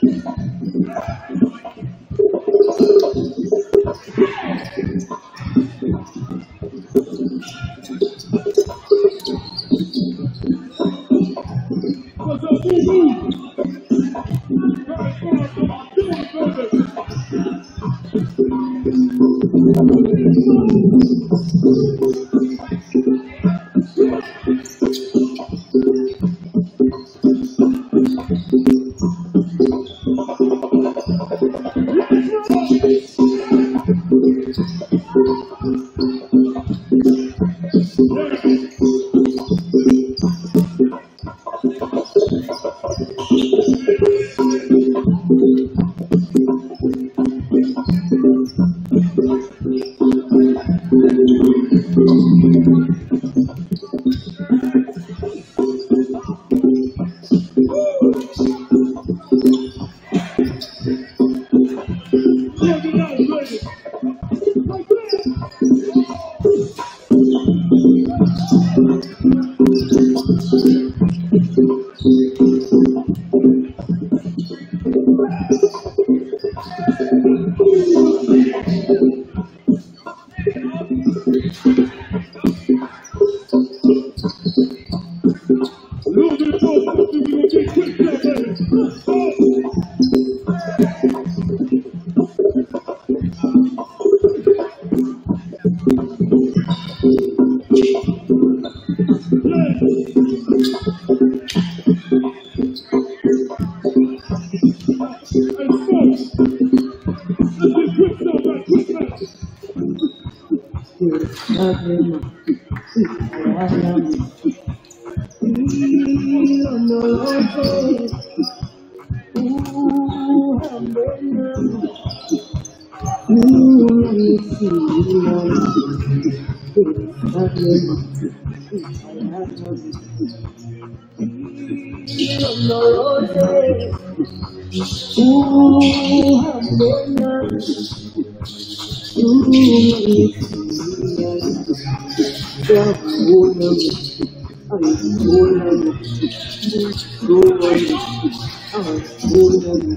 フフフフ。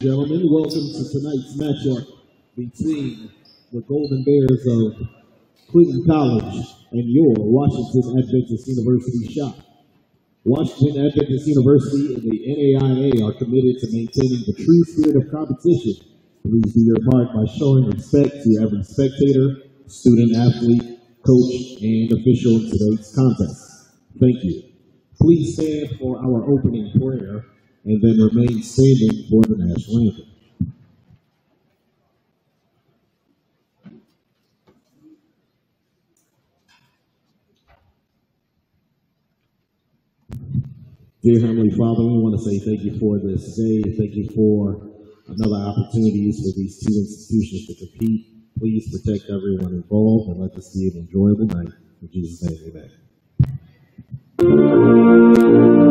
Gentlemen. Welcome to tonight's matchup between the Golden Bears of Clinton College and your Washington Adventist University Shock. Washington Adventist University and the NAIA are committed to maintaining the true spirit of competition. Please do your part by showing respect to every spectator, student, athlete, coach, and official in today's contest. Thank you. Please stand for our opening prayer and then remain standing for the national anthem. Dear Heavenly Father, we want to say thank you for this day. Thank you for another opportunity for these two institutions to compete. Please protect everyone involved and let this be an enjoyable night. In Jesus' name, amen.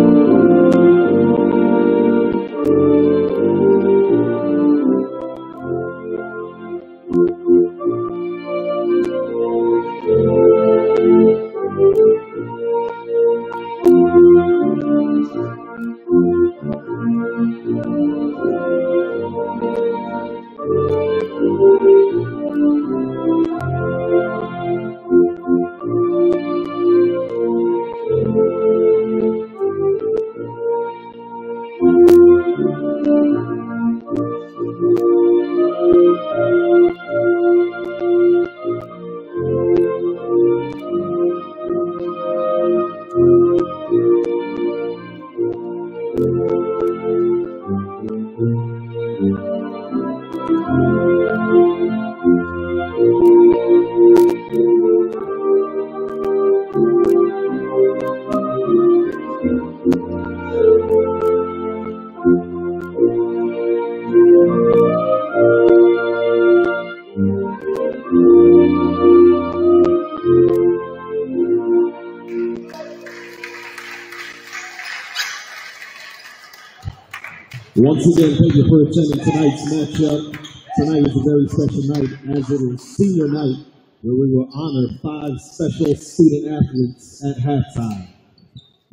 Once again, thank you for attending tonight's matchup. Tonight is a very special night as it is senior night where we will honor five special student athletes at halftime.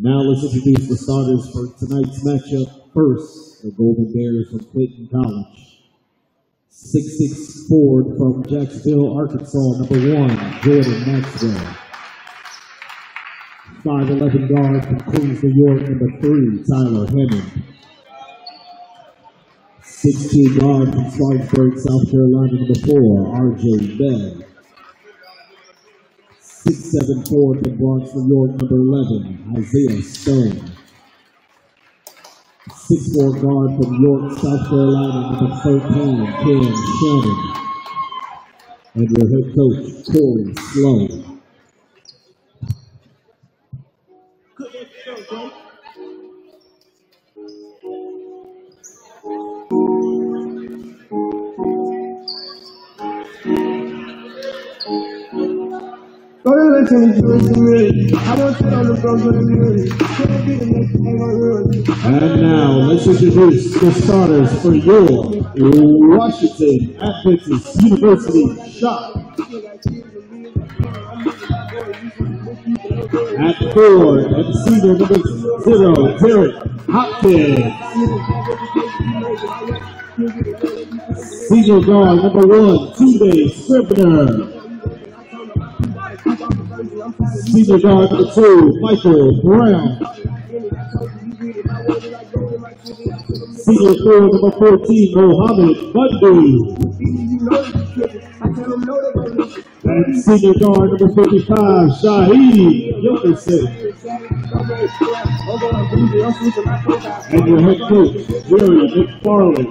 Now let's introduce the starters for tonight's matchup. First, the Golden Bears from Clinton College. 6'6 forward from Jacksonville, Arkansas, number one, Jordan Maxwell. 5'11 guard from Queens, New York, number three, Tyler Hammond. 16 guard from Spartanburg, South Carolina, number four, R.J. Bell. 674 from Bronx, New York, number 11, Isaiah Stone. 6'4 guard from York, South Carolina, number 13, Cam Shannon. And your head coach, Corey Sloan. I want to on the front the And now, let's introduce the starters for your Washington Adventist University Shock. At four, at the senior number zero, Derek Hopkins. Senior guard number one, Tunde Scribner. Senior guard number two, Michael Brown. Senior forward number 14, Mohammed Bundy. And senior guard number 55, Shaheed Yokerson. And your head coach, Jerry McFarland.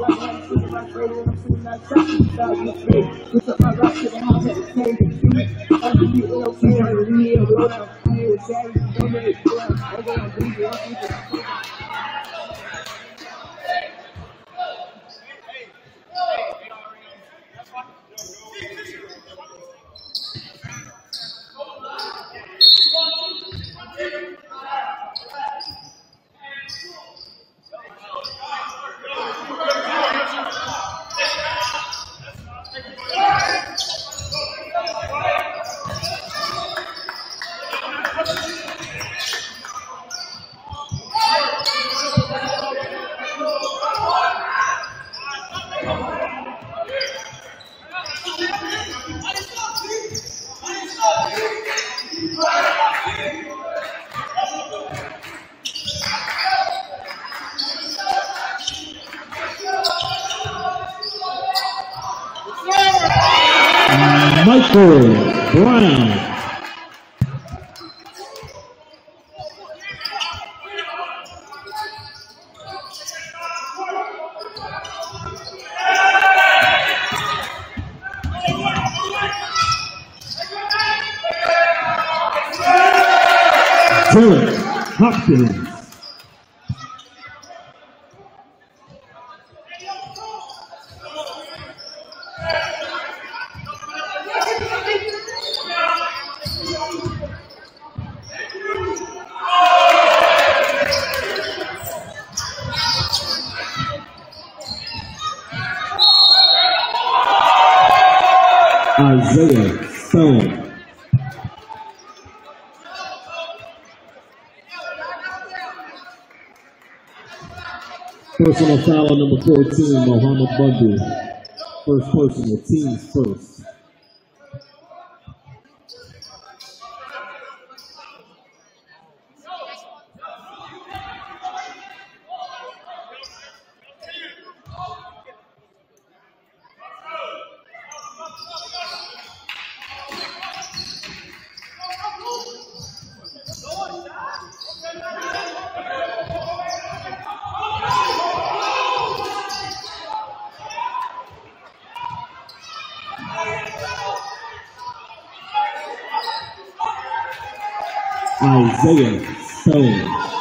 I'm shooting that shot out your face. Put the fuck out to the house at the same time. After you ill, can I real blow down? I ain't daddy, don't make it feel. I'm gonna be the Michael Brown. Terrence Hopkins. Isaiah Stone. Personal foul number 14, Mohammed Bundu. First personal, teams first. Isaiah Stone.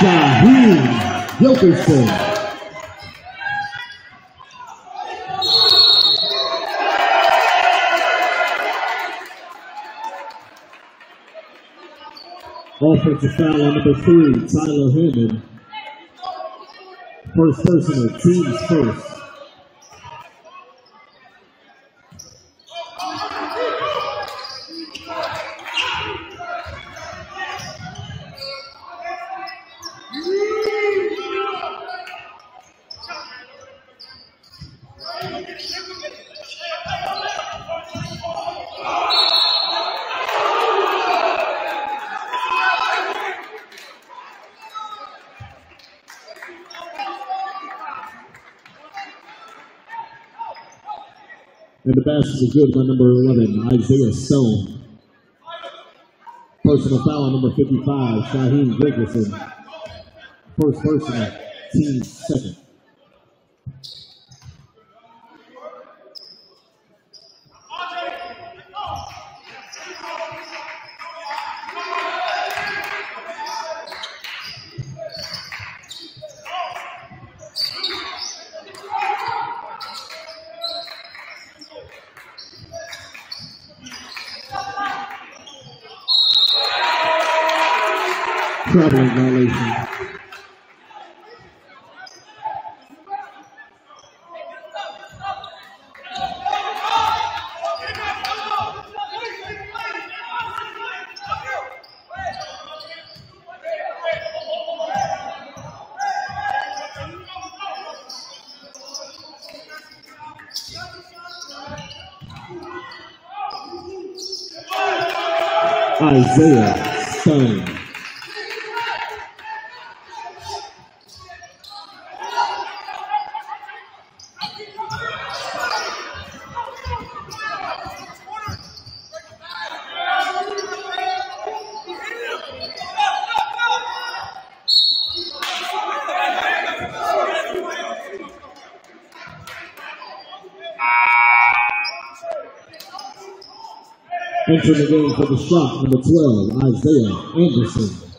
Shaheem Wilkerson. Offensive foul on number three, Tyler Hammond. First personal, teams first. And the basket is good by number 11, Isaiah Stone. Personal foul number 55, Shaheem Gregerson. First personal, team second. Traveling violation. Isaiah Stone. Entering the game for the Shock, number 12, Isaiah Anderson.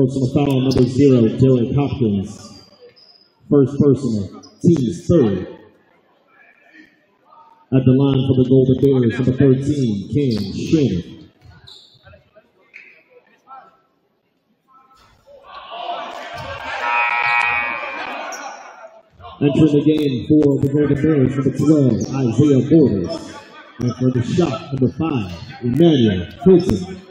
Personal foul number zero, Derek Hopkins. First personal, team's third. At the line for the Golden Bears, number 13, Cam Shannon. Entering the game for the Golden Bears, number 12, Isaiah Borders. And for the Shock, number 5, Emmanuel Hilton.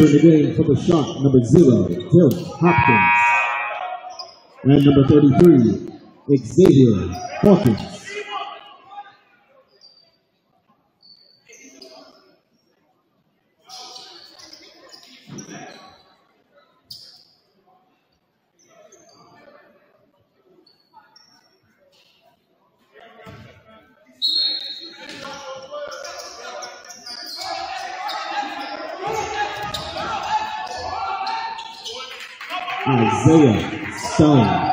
Entering the game for the Shock, number zero, Derek Hopkins. And number 33, Xavier Hawkins. Isaiah Stone.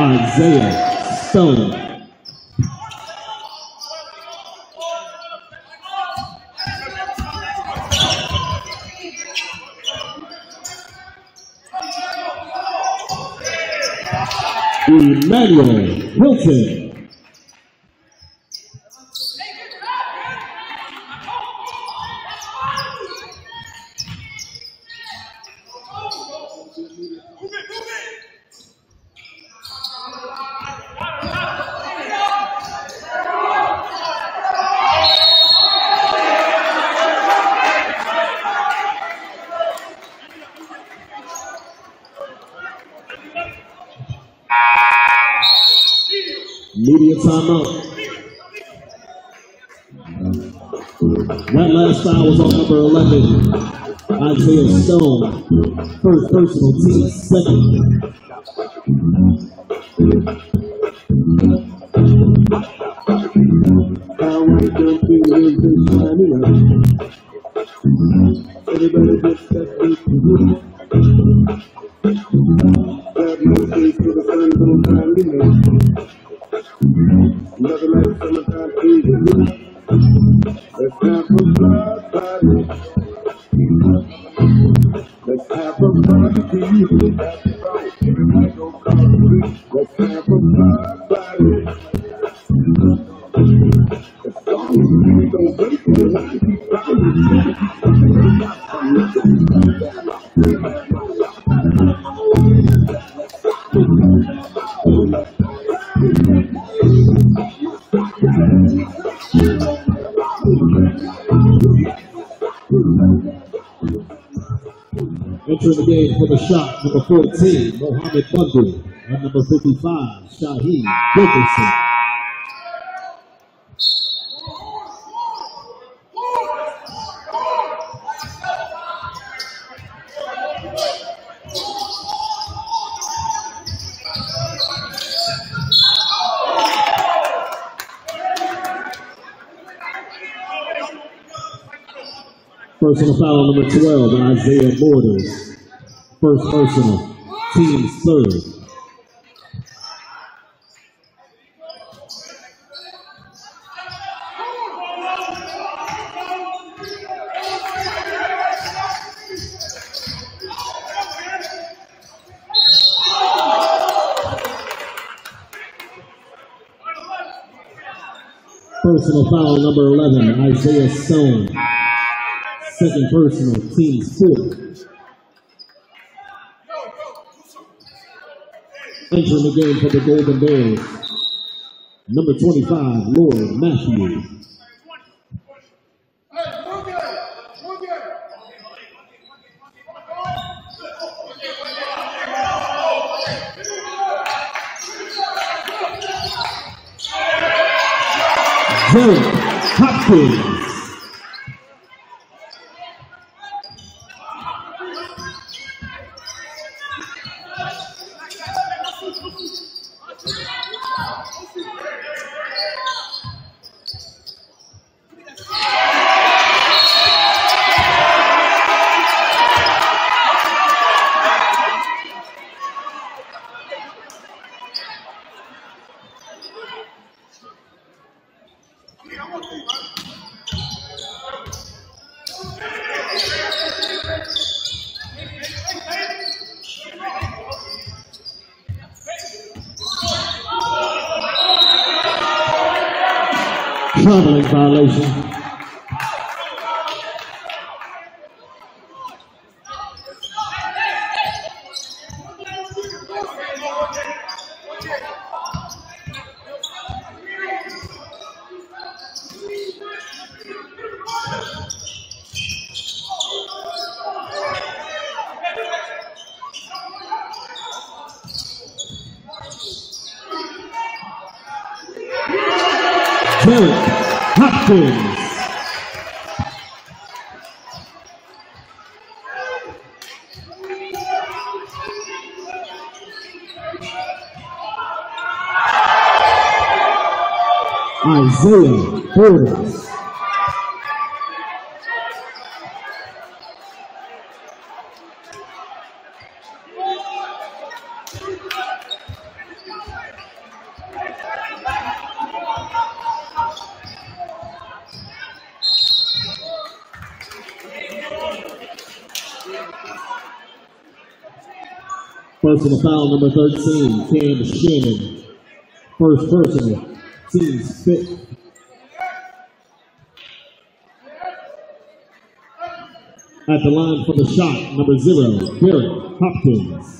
Isaiah Stone. Emmanuel Hilton. Media First personal, team second. 14, Mohammed Bundu. And number 55, Shaheed Wilkerson. Personal foul number 12, Isaiah Borders. First personal, team's third. Personal foul number 11, Isaiah Stone. Second personal, team's fourth. Entering the game for the Golden Bears, number 25, Lloyd Matthews. Joe Hopkins. Traveling violation. Borders. Personal foul number 13, Cam Shannon. First personal, team's fifth. At the line for the Shock, number zero, Derek Hopkins.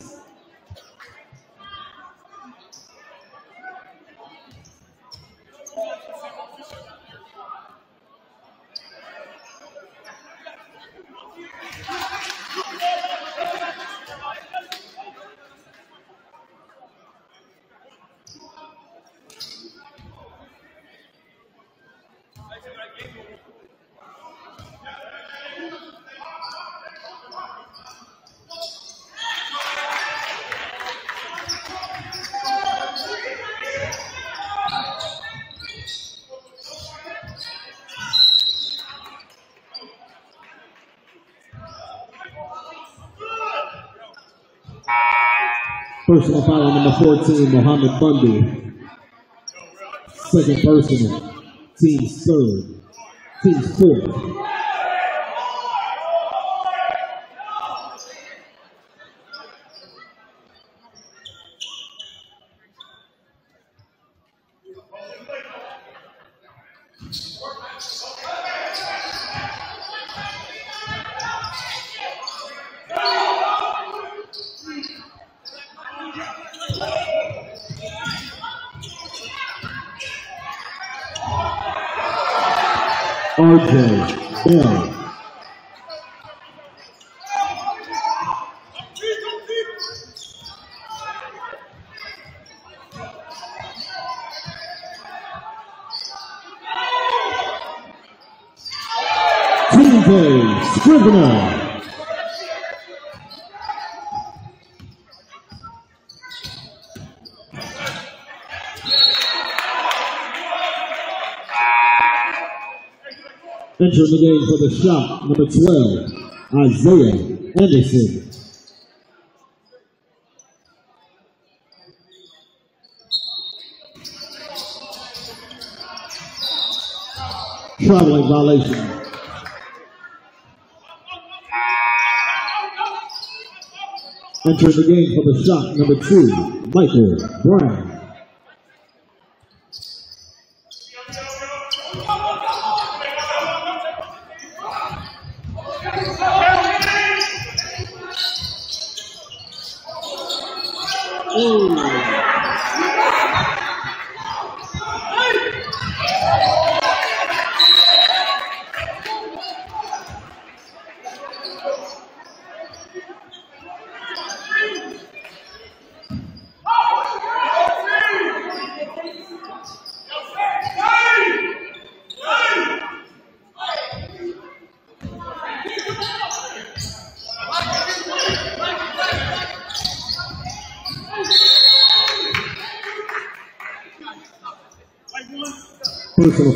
Personal foul number 14, Mohammed Bundy. Second personal, team third, team fourth. RJ Bell. TJ Scrivener. Entering the game for the Shock, number 12, Isaiah Anderson. Traveling violation. Entering the game for the Shock, number two, Michael Brown.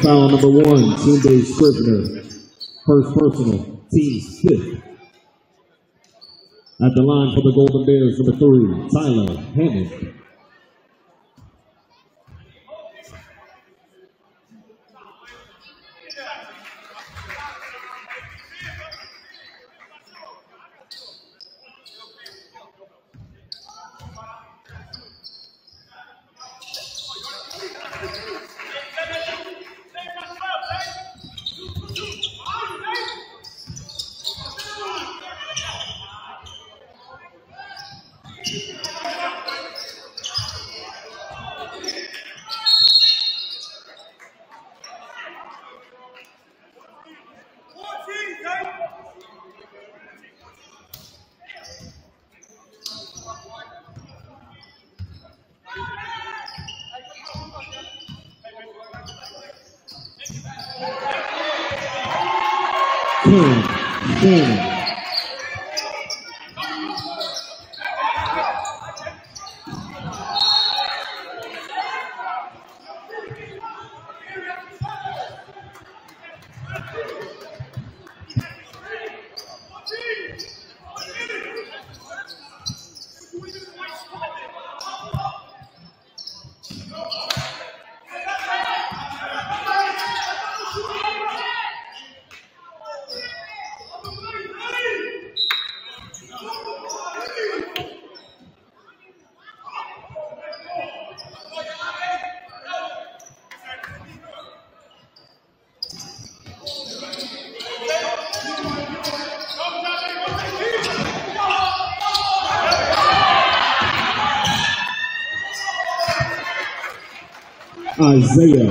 Foul number one, Tunde Scrivener. First personal, team fifth. At the line for the Golden Bears, number three, Tyler Hammond. Isaiah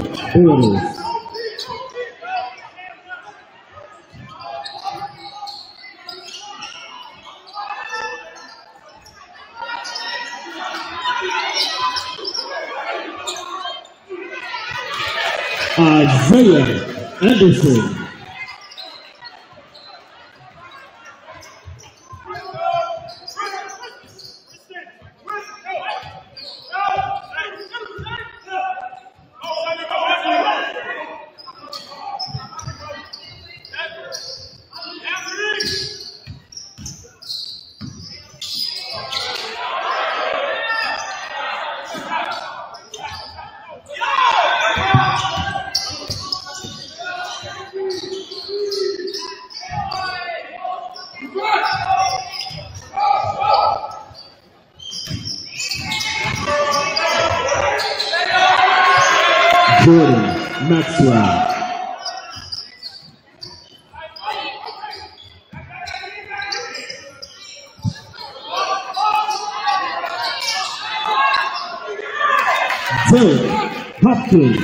Jordan Maxwell. Derek Hopkins.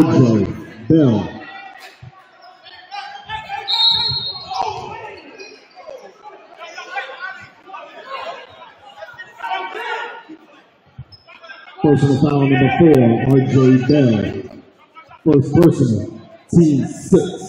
RJ Bell. Personal foul number four, RJ Bell. First personal, team six.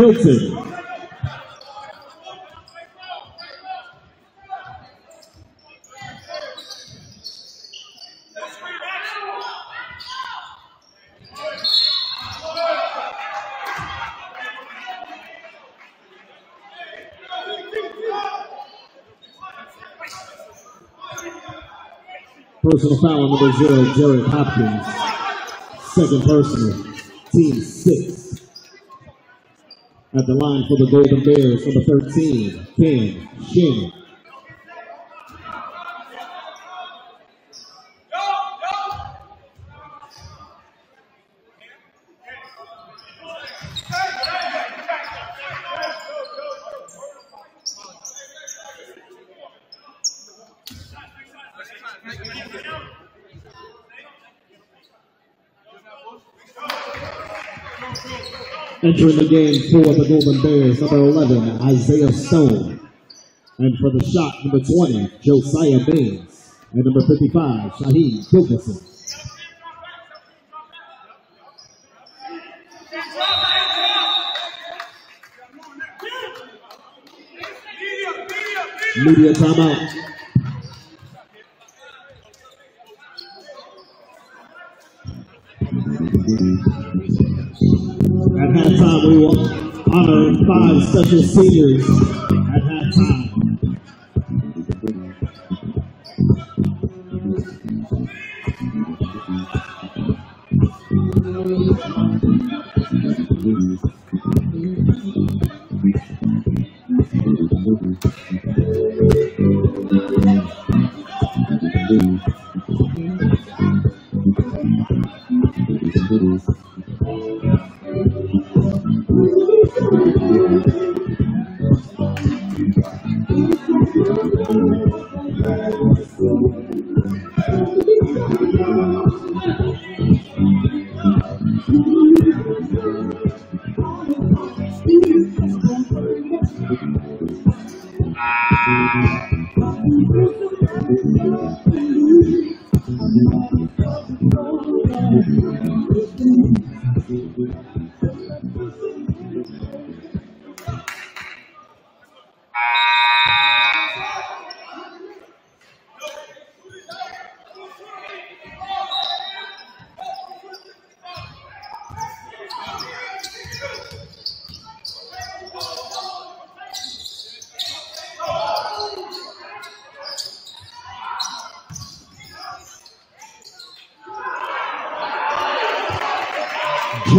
Hilton. Personal foul number zero, Jared Hopkins. Second personal, team six. At the line for the Golden Bears, number 13, Cam Shannon. Entering the game for the Golden Bears, number 11, Isaiah Stone. And for the shot, number 20, Josiah Baines. And number 55, Shaheed Wilkinson. Media timeout. Special seniors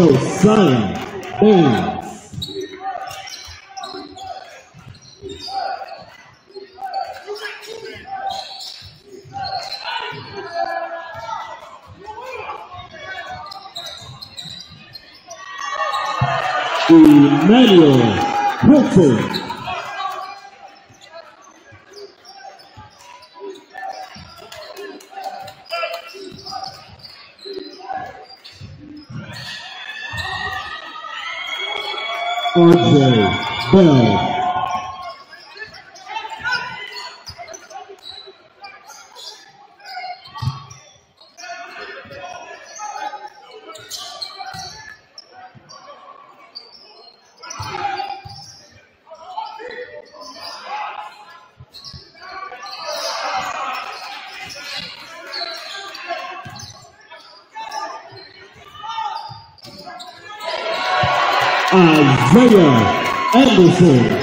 Josiah Baines. Emmanuel Hilton. RJ Bell. Isaiah Anderson.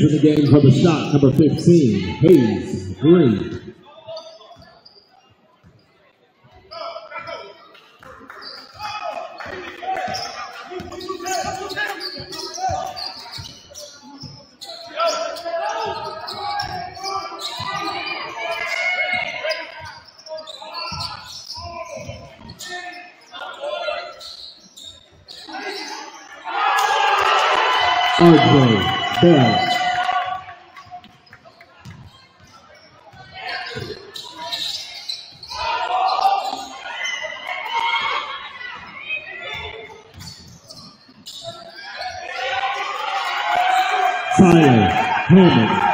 Entering the game for the shot, number 15, Hayes Green. RJ Bell. Tyler Hammond.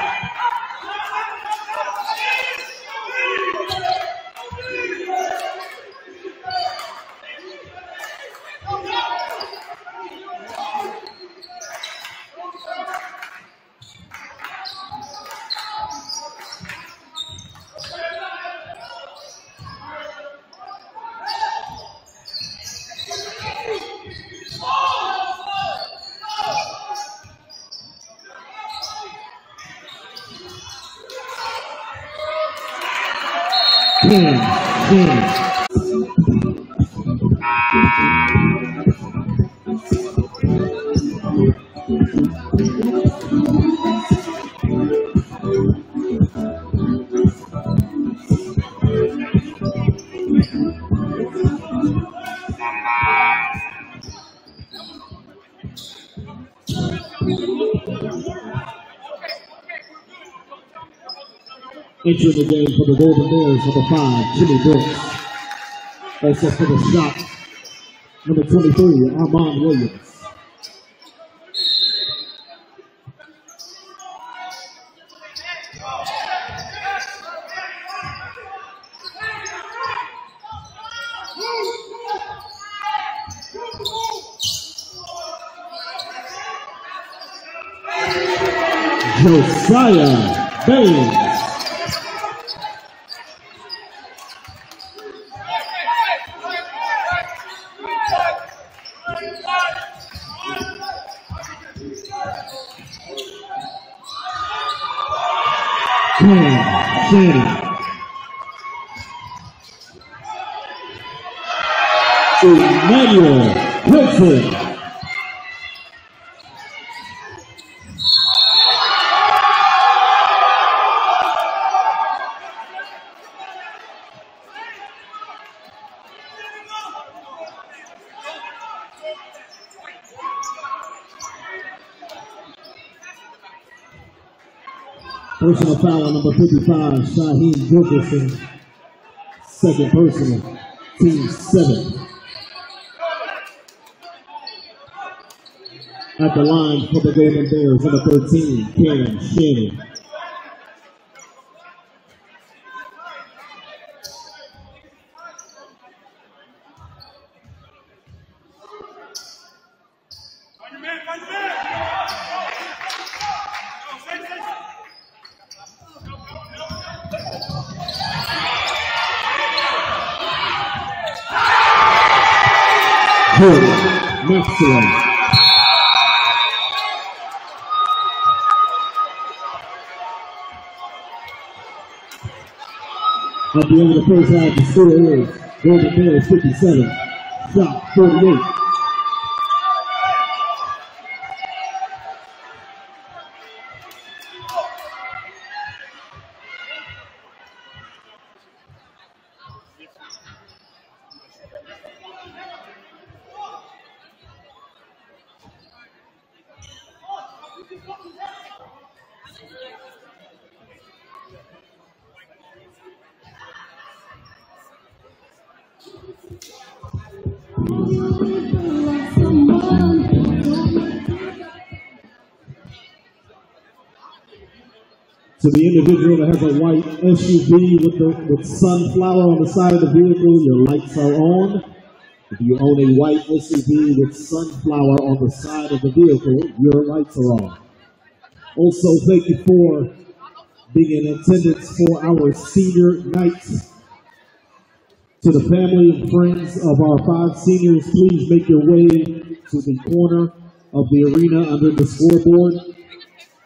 King King. Entering the game for the Golden Bears, number five, Jimmy Brooks. Also for the shot, number 23, Armand Williams. Josiah Baines. Cam Shannon. Emmanuel Wilson. Personal foul number 55, Shaheem Wilkerson. Second personal, team seven. At the line for the Golden Bears, number 13, Cam Shannon. At the end of the first half, the score is Golden Bears 57, shot 48. The individual that has a white SUV with the with sunflower on the side of the vehicle, your lights are on. If you own a white SUV with sunflower on the side of the vehicle, your lights are on. Also, thank you for being in attendance for our senior night. To the family and friends of our five seniors, please make your way to the corner of the arena under the scoreboard.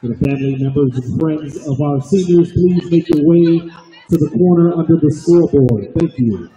For the family members and friends of our seniors, please make your way to the corner under the scoreboard. Thank you.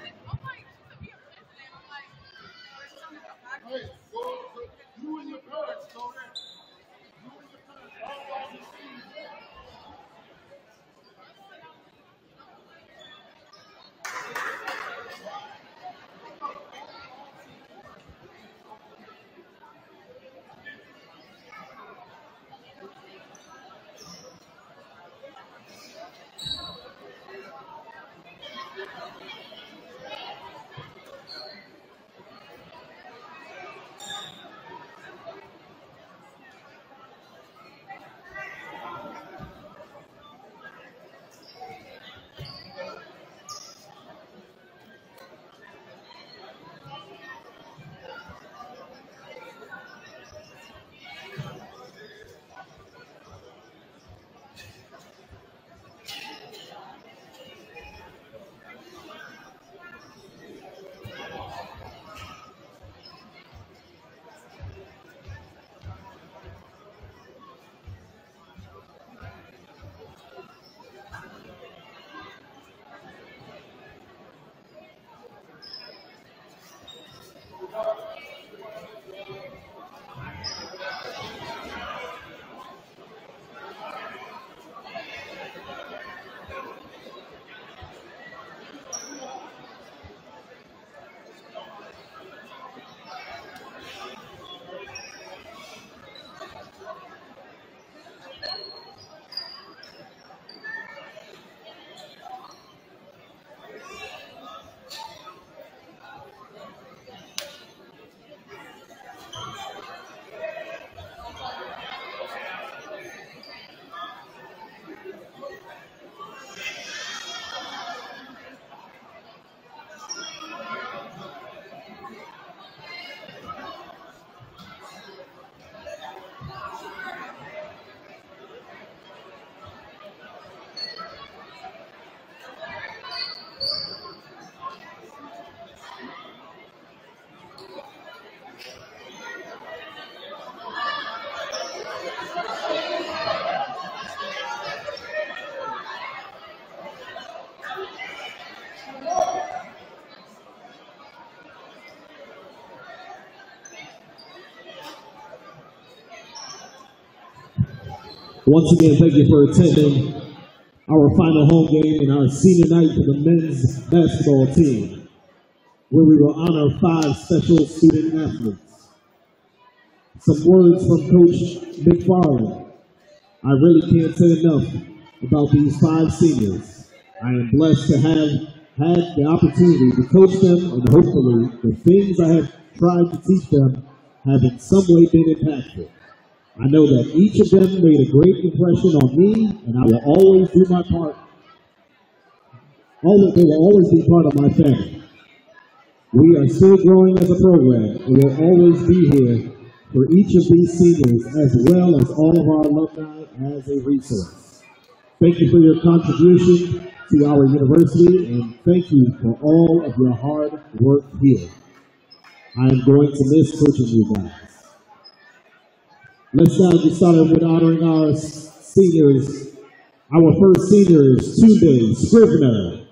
Once again, thank you for attending our final home game and our senior night for the men's basketball team, where we will honor five special student athletes. Some words from Coach McFarland. I really can't say enough about these five seniors. I am blessed to have had the opportunity to coach them, and hopefully, the things I have tried to teach them have in some way been impactful. I know that each of them made a great impression on me, and I will always do my part. Always, they will always be part of my family. We are still growing as a program, and will always be here for each of these seniors, as well as all of our alumni, as a resource. Thank you for your contribution to our university, and thank you for all of your hard work here. I am going to miss coaching you guys. Let's now get started with honoring our seniors. Our first senior is Tunde Scrivener.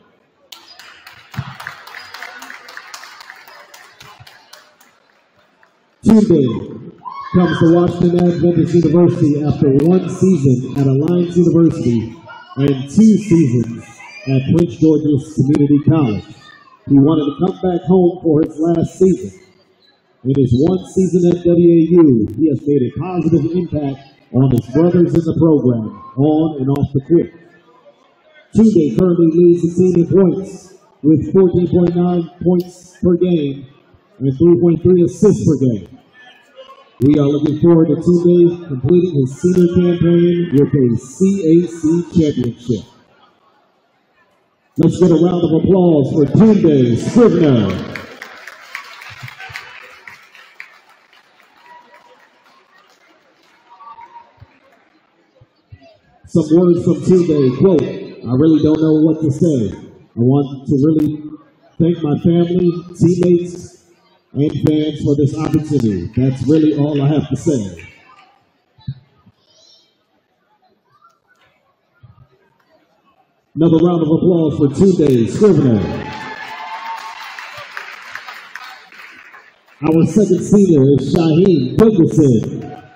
Tunde comes to Washington Adventist University after one season at Alliance University and two seasons at Prince George's Community College. He wanted to come back home for his last season. In his one season at WAU, he has made a positive impact on his brothers in the program, on and off the court. Tunde currently leads the team in points with 14.9 points per game and 3.3 assists per game. We are looking forward to Tunde completing his senior campaign with a CAC championship. Let's get a round of applause for Tunde Scrivener. some words from Tunde. Quote, I really don't know what to say. I want to really thank my family, teammates, and fans for this opportunity. That's really all I have to say. Another round of applause for Tunde Scrivener. Our second senior is Shaheen Pinkerson.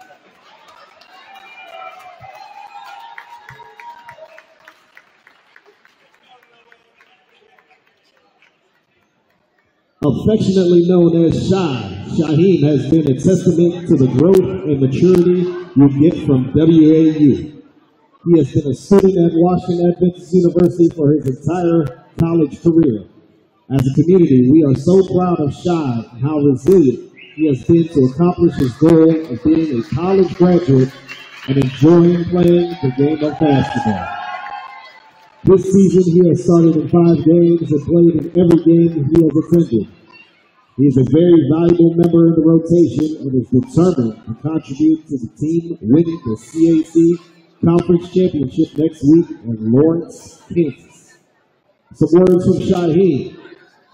Affectionately known as Shy, Shaheen has been a testament to the growth and maturity you get from WAU. He has been a student at Washington Adventist University for his entire college career. As a community, we are so proud of Shy and how resilient he has been to accomplish his goal of being a college graduate and enjoying playing the game of basketball. This season, he has started in five games and played in every game he has attended. He is a very valuable member of the rotation and is determined to contribute to the team winning the CAC Conference Championship next week in Lawrence, Kansas. Some words from Shaheen.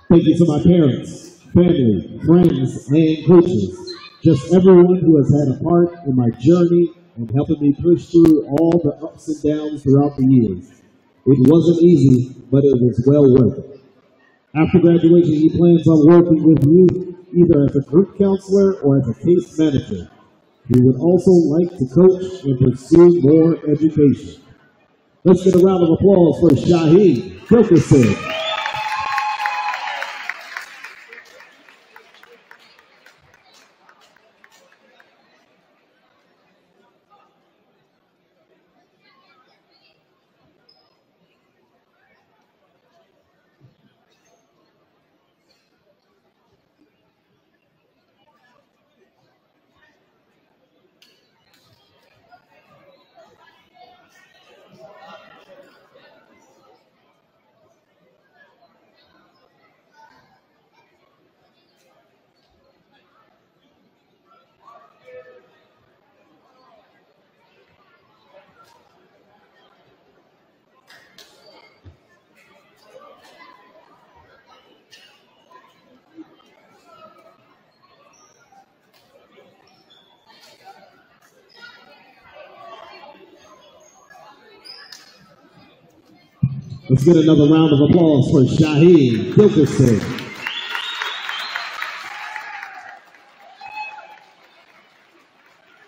Thank you to my parents, family, friends, and coaches. Just everyone who has had a part in my journey and helping me push through all the ups and downs throughout the years. It wasn't easy, but it was well worth it. After graduation, he plans on working with youth either as a group counselor or as a case manager. He would also like to coach and pursue more education. Let's get a round of applause for Shaheen Gilkerson. Let's get another round of applause for Shaheen Gilkerson.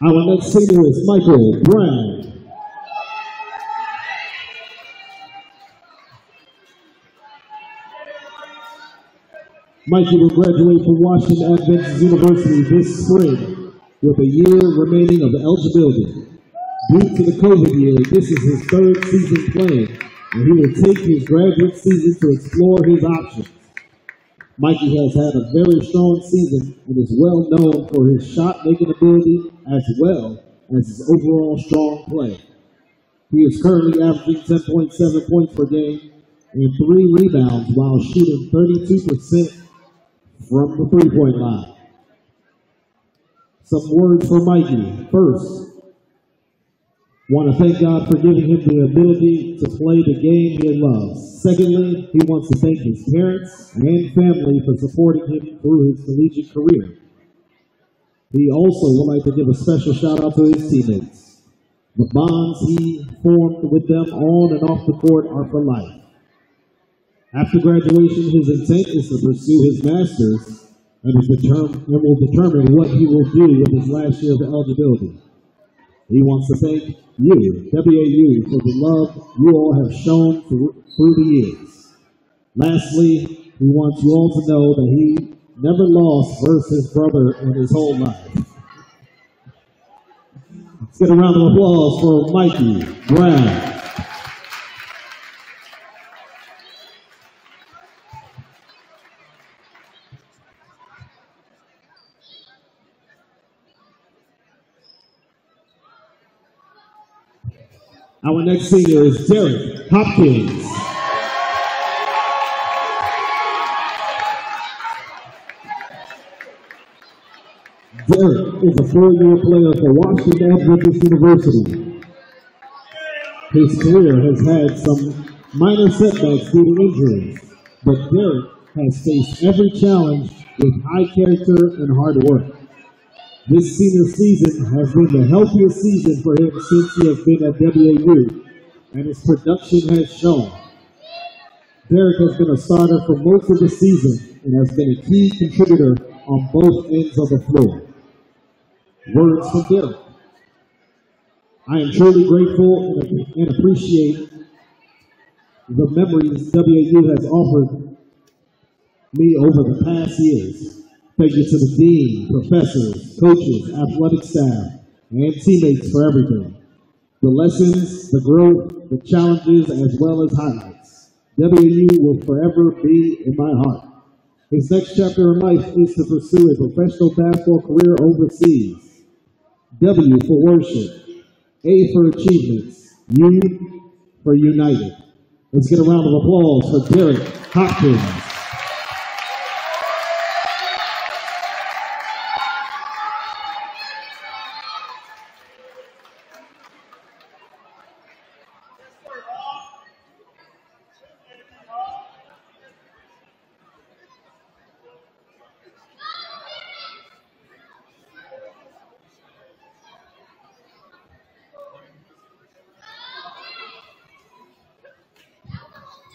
Our next senior is Michael Brown. Mikey will graduate from Washington Adventist University this spring with a year remaining of eligibility. Due to the COVID year, this is his third season playing, and he will take his graduate season to explore his options. Mikey has had a very strong season and is well known for his shot making ability as well as his overall strong play. He is currently averaging 10.7 points per game and three rebounds while shooting 32% from the three point line. Some words for Mikey. First, Want to thank God for giving him the ability to play the game he loves. Secondly, he wants to thank his parents and family for supporting him through his collegiate career. He also would like to give a special shout out to his teammates. The bonds he formed with them on and off the court are for life. After graduation, his intent is to pursue his master's and, and will determine what he will do with his last year of eligibility. He wants to thank you, WAU, for the love you all have shown through, the years. Lastly, he wants you all to know that he never lost versus his brother in his whole life. Let's get a round of applause for Mikey Brown. Our next senior is Derek Hopkins. Derek is a four-year player for Washington Adventist University. His career has had some minor setbacks due to injuries, but Derek has faced every challenge with high character and hard work. This senior season has been the healthiest season for him since he has been at WAU, and his production has shown. Derek has been a starter for most of the season and has been a key contributor on both ends of the floor. Words from Derek. I am truly grateful and, appreciate the memories WAU has offered me over the past years. Thank you to the dean, professors, coaches, athletic staff, and teammates for everything. The lessons, the growth, the challenges, as well as highlights. WU will forever be in my heart. His next chapter in life is to pursue a professional basketball career overseas. W for worship. A for achievements. U for united. Let's get a round of applause for Derek Hopkins.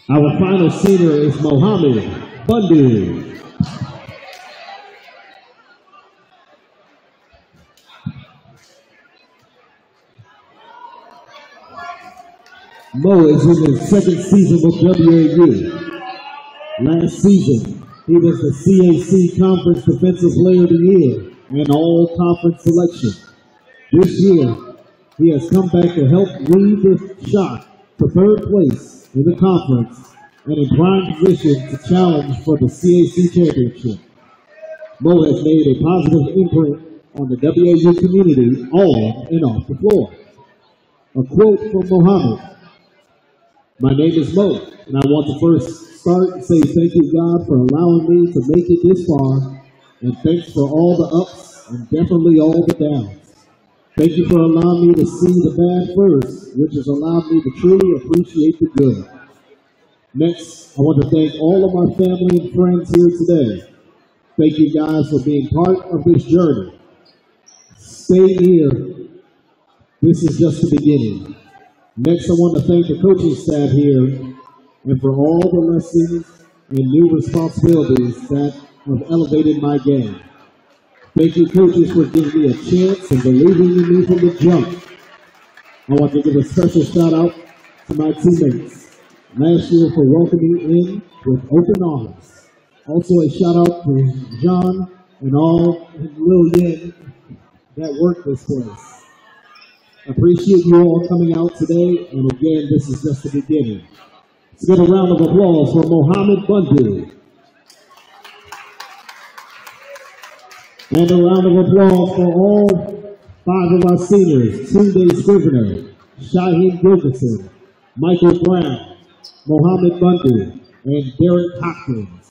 Our final senior is Mohammed Bundu. Mo is in his second season with WAU. Last season, he was the CAC Conference Defensive Player of the Year and All Conference selection. This year, he has come back to help lead the shot to third place in the conference and in prime position to challenge for the CAC championship. Mo has made a positive imprint on the WAU community on and off the floor. A quote from Mohammed. My name is Mo, and I want to first start and say thank you, God, for allowing me to make it this far, and thanks for all the ups and definitely all the downs. Thank you for allowing me to see the bad first, which has allowed me to truly appreciate the good. Next, I want to thank all of my family and friends here today. Thank you guys for being part of this journey. Stay here. This is just the beginning. Next, I want to thank the coaching staff here and for all the lessons and new responsibilities that have elevated my game. Thank you, coaches, for giving me a chance and believing in me from the jump. I want to give a special shout out to my teammates last year for welcoming in with open arms. Also, a shout out to John and all Lil Yin that worked this place. Appreciate you all coming out today, and again, this is just the beginning. Let's give a round of applause for Mohammed Bundu. And a round of applause for all five of our seniors, Tunde Scrivener, Shaheen Gilbertson, Michael Brown, Mohammed Bundu, and Derek Hopkins.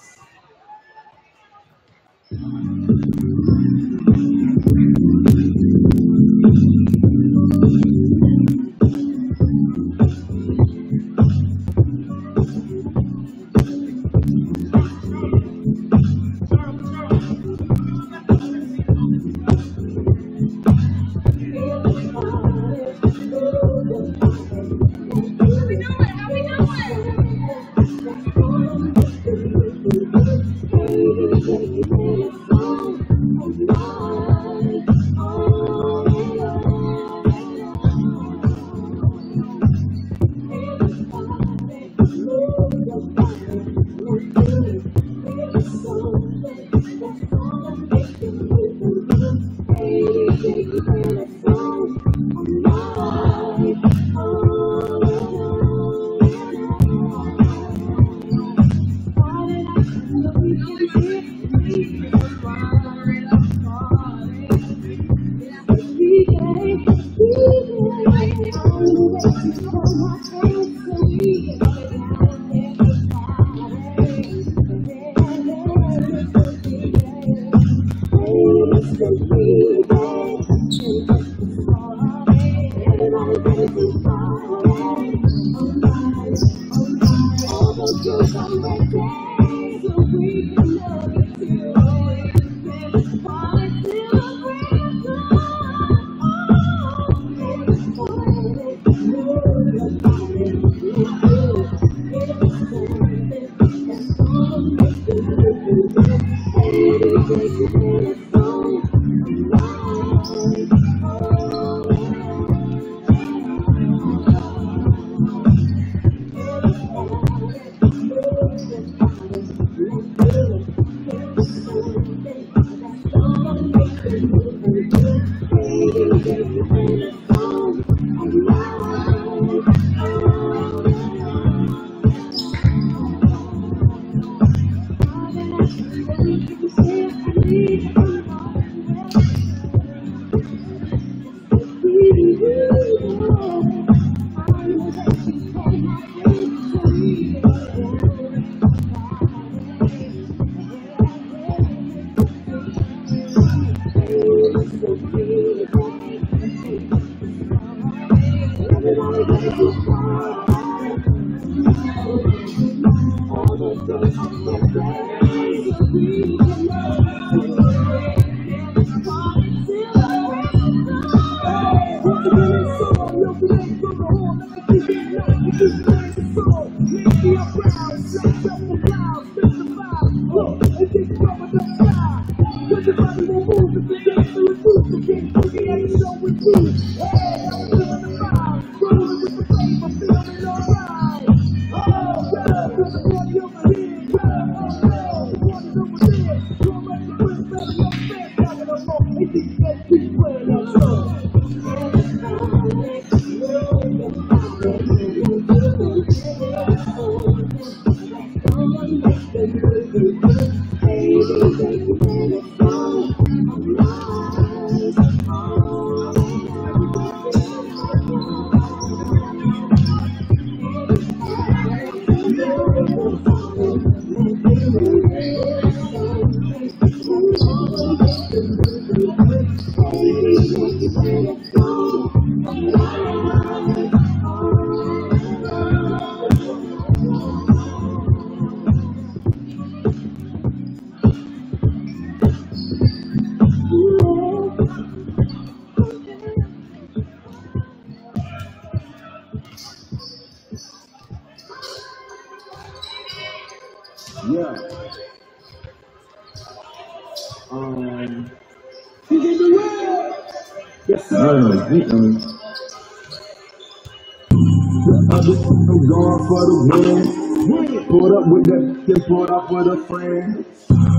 Pulled up with a friend.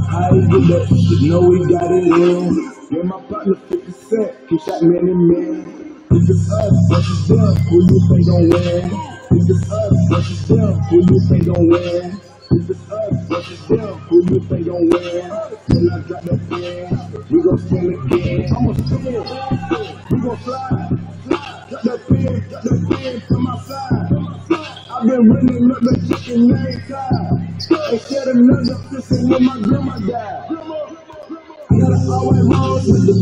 How you get that shit? Know we got it in. Yeah, my partner 50 cent. He shot man and. This is us versus them. Who you think gon' win? This is us versus them. Who you think gon' win? This is us versus them. Who you think gon' win? Till I drop that pin, we gon' spin again. I'ma spin. We gon' fly. Got that pin, got that pin to my side. I've been running up the chicken name time. Instead of another when my grandma died. Gotta always with the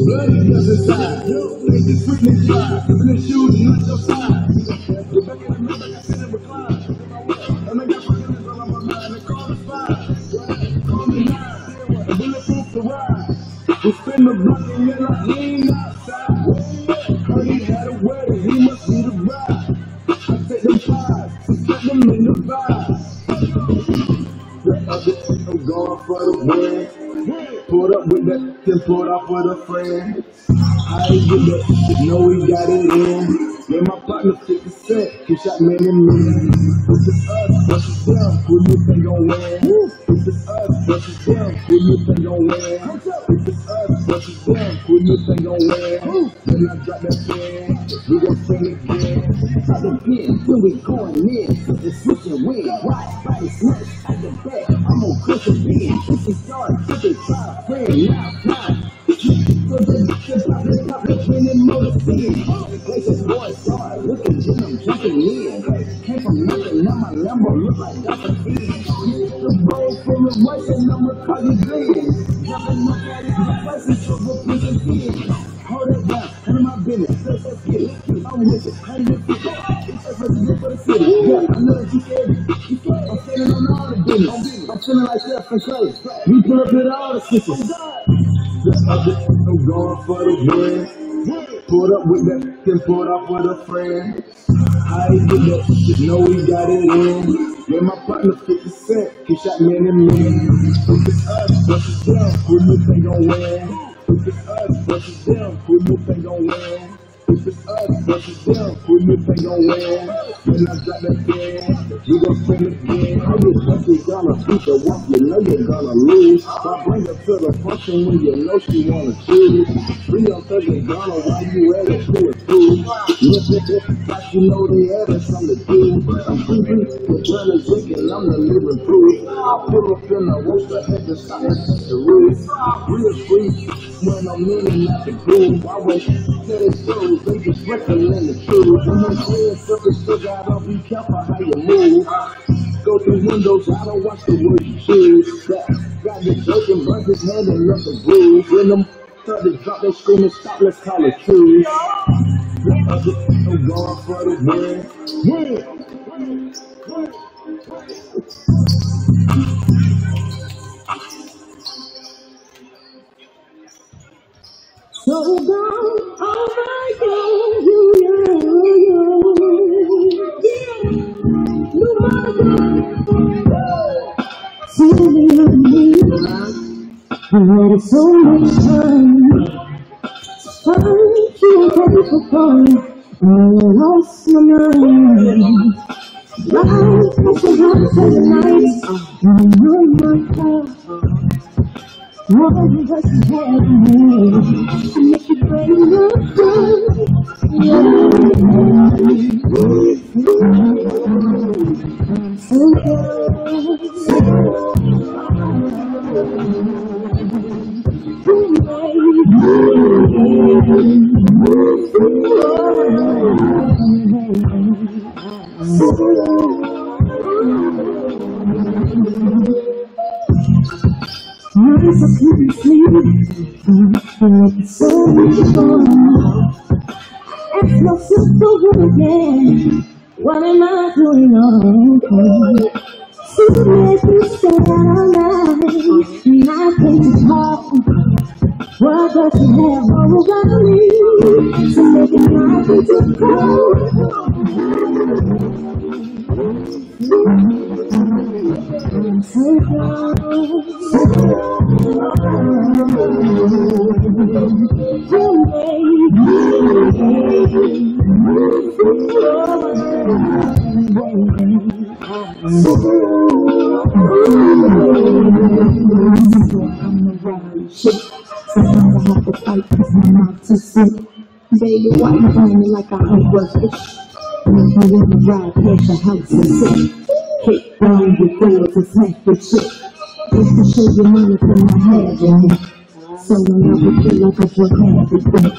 drive, in the shoes, not your side. Back of the I sit and. And I got on my mind, and call and to ride. We the and lean outside. He had a wedding, he win. Pulled up with that, then pulled off with a friend. How you get that? Know we got it in. Yeah, my partner 50 cent. He shot man and me. This is us versus them. Who you think gon' win? This is us versus them. Who you think gon' win? This is us versus them. Who you think gon' win? Then I drop that pin. We gon' sing again. The when we going in. And switch and win. Watch body smash at the back. I'm on cushion bin. It start tipping, try friend now, now. So the the pop the pop the pin and motor spin. Place a boy star, look at Jim, I'm jumping in. Came from nothing, now my Lambo look like Dr. King. The bowl full of rice and I'ma call you Glenn. Jumping up at it, the price is over, prison pin. Hold it down, handle my business, get it. I'm with it, you fit it? It's just the. Yeah, I know that you it. You it. I'm feeling on all the business. I'm feeling like that for sure. We pull up with all the sisters. I'm going for the win. Pulled up with that, then pulled off with a friend. How you get that shit? Know we got it in. Yeah, my partner 50 cent. He shot man and me. This is us versus them. Who you think gon' win? Us versus them. Who you think gon' win? Us. Who you think gon' win? When I drop that pen, we gon' spin again. How you think you gonna beat the walk? You know you're gonna lose. Why bring her to the function when you know she wanna choose? Free on cousin Ghana while you at it to a fool. Look at this, like you know they having something to do. I'm creepy, the turn is drinking, I'm the living proof. I pull up in the roast, I had to and touch the roof. Real free, when I'm meaning not the. I went to the shows, they just recommend the truth. And when saying something still gotta be careful how you move. Go through windows, I don't watch the way you choose. Got, got the joking bunches handing up the blues. When them started drop, they screaming, stop, let's call it truth. I'm going for the win. So down, oh my God, you, you, you, yeah. You Feeling on me, I had so much time. You grateful for, and I lost my mind. Life was a house of nights, and I know my heart. One was heaven, I make you I couldn't sleep, felt so much fun. Ask myself over again, what am I doing night, and I can't does she have ain't? When wanna ride past your house and sit. Down your doors and smack your shit. Just to show you money for my head, right? So I would feel like I was everything.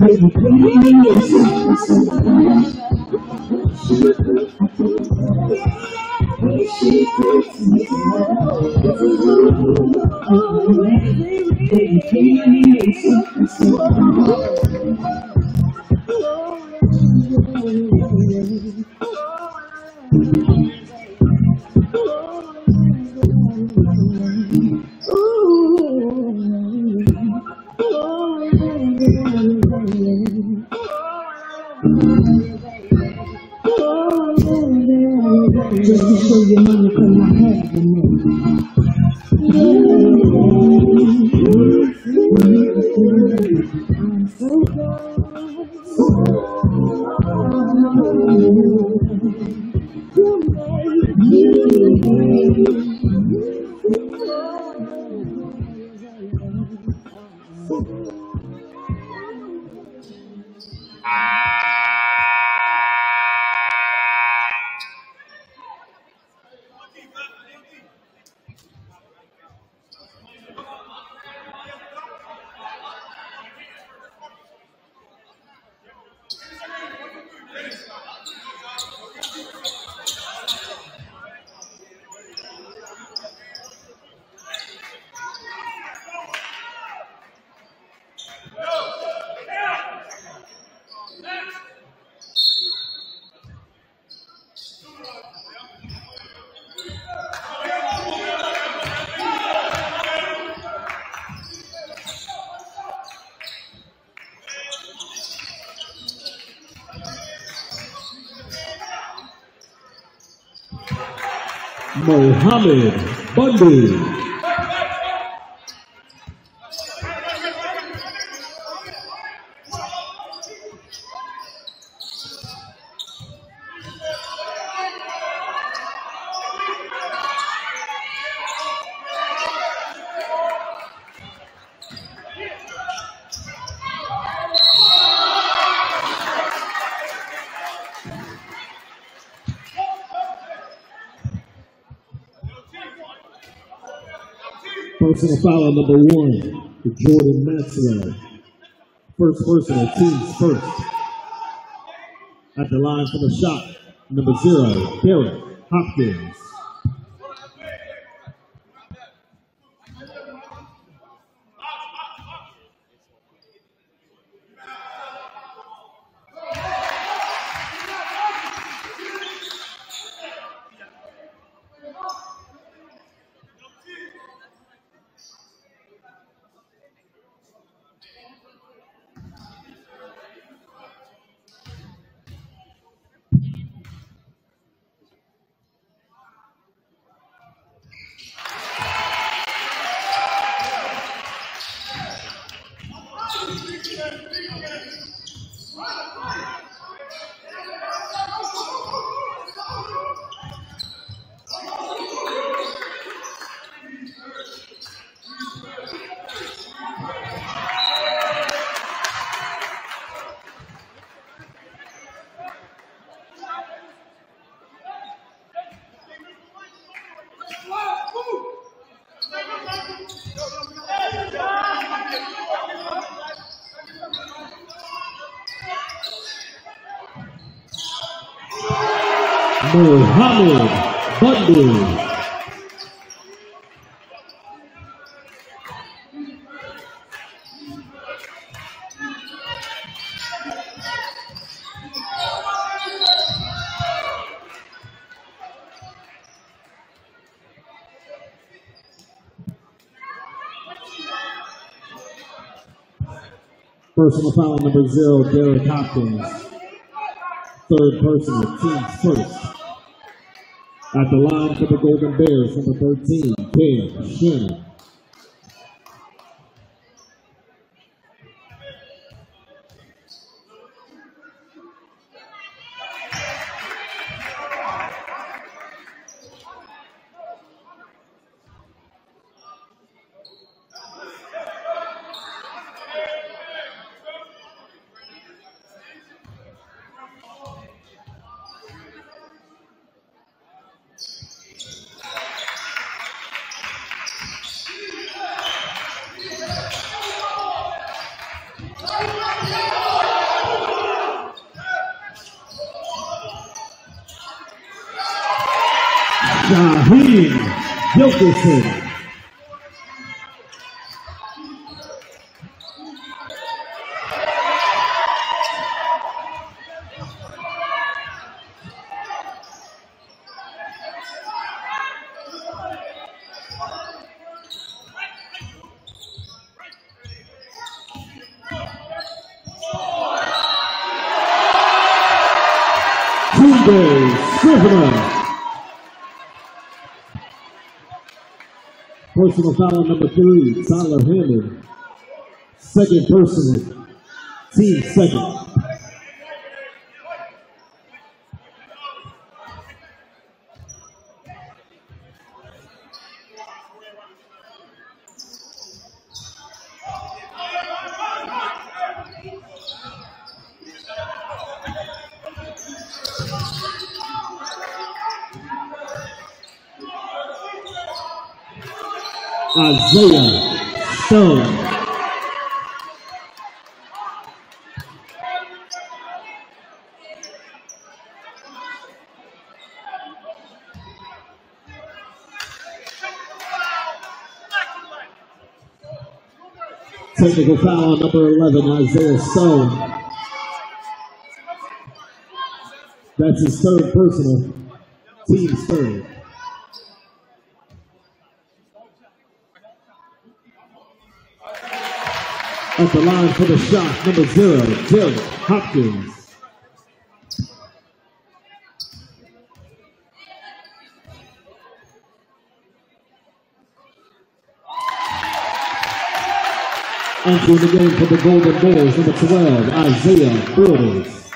Baby, please. Just and neck. I'm so Mohammed Bundu. Personal foul number one to Jordan Maxwell. First personal, team's first. At the line for the Shock, number zero, Derek Hopkins. Mohammed Bundu. Personal foul number zero, Derek Hopkins. Third personal, team first. At the line for the Golden Bears, number 13, Cam Shannon. Wilkerson. Personal foul number three, Tyler Hammond. Second personal, team second. Isaiah Stone. Technical foul number 11, Isaiah Stone. That's his third personal. Team's third. at the line for the Shock, number zero, Jill Hopkins. Entering the game for the Golden Bears, number 12, Isaiah Borders.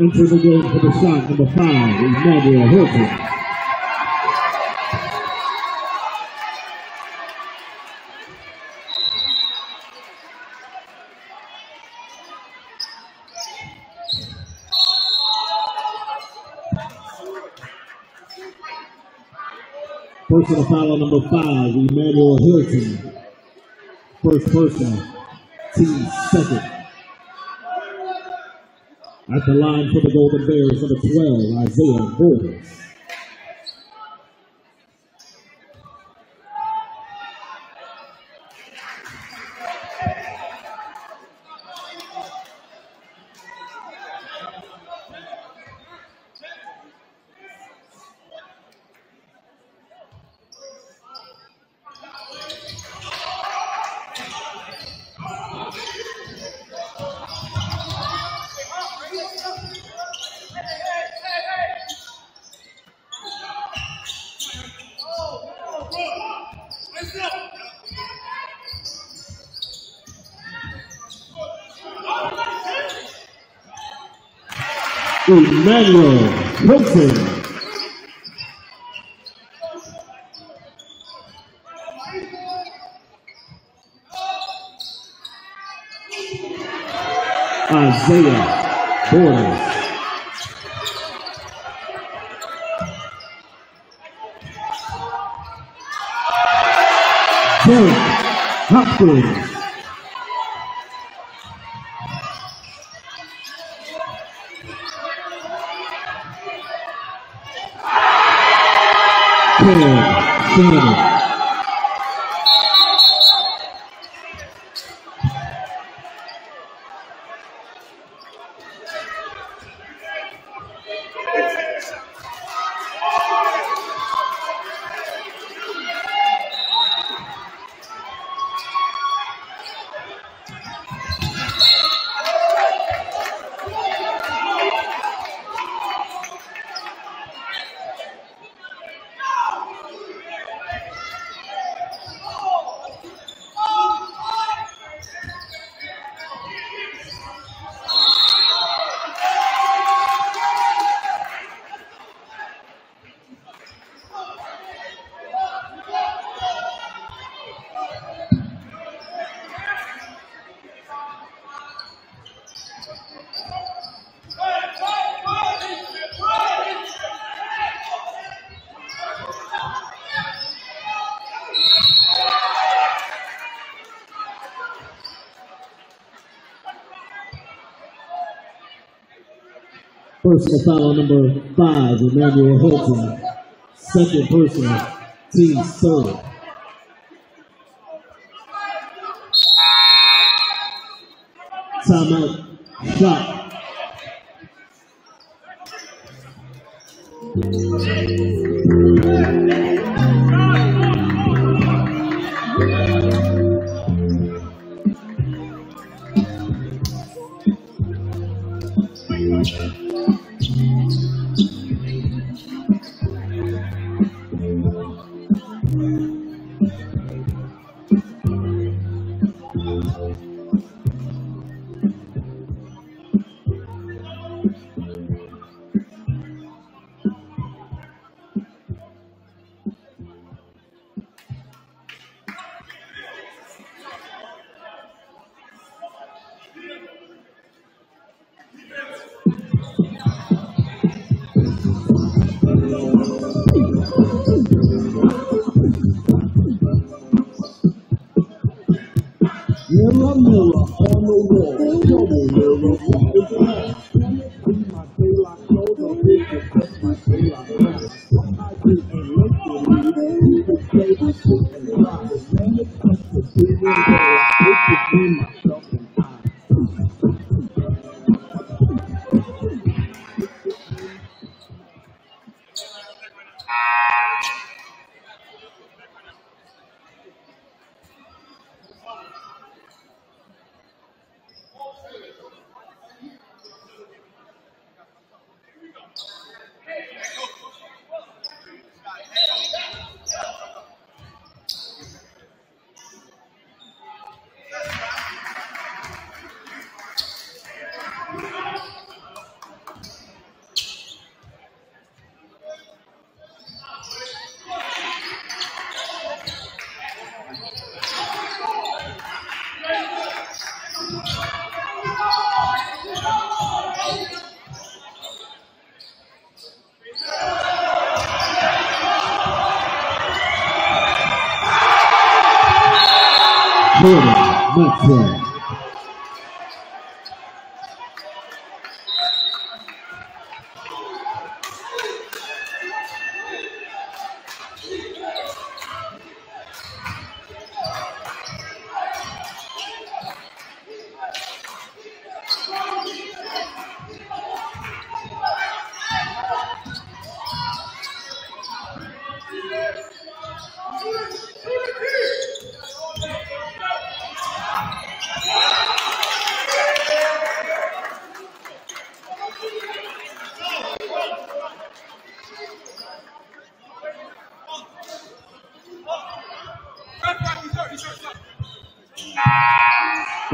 Into the game for the Shock, number five, Emmanuel Hilton. Personal foul number five, Emmanuel Hilton. First personal, team second. At the line for the Golden Bears, number 12, Isaiah Borders. Emmanuel Hilton. Isaiah Borders. Derek Hopkins. Cam Shannon. Personal foul number five, Emmanuel Hilton. Second personal, team third. Timeout, Shock.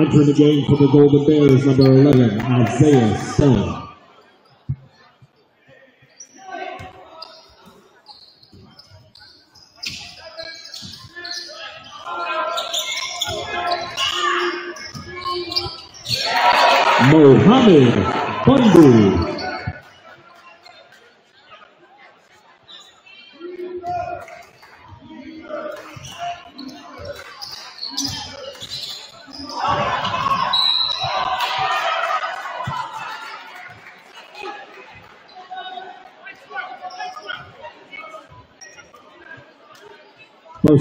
Entering the game for the Golden Bears, number 11, Isaiah Stone. Mohammed Bundu.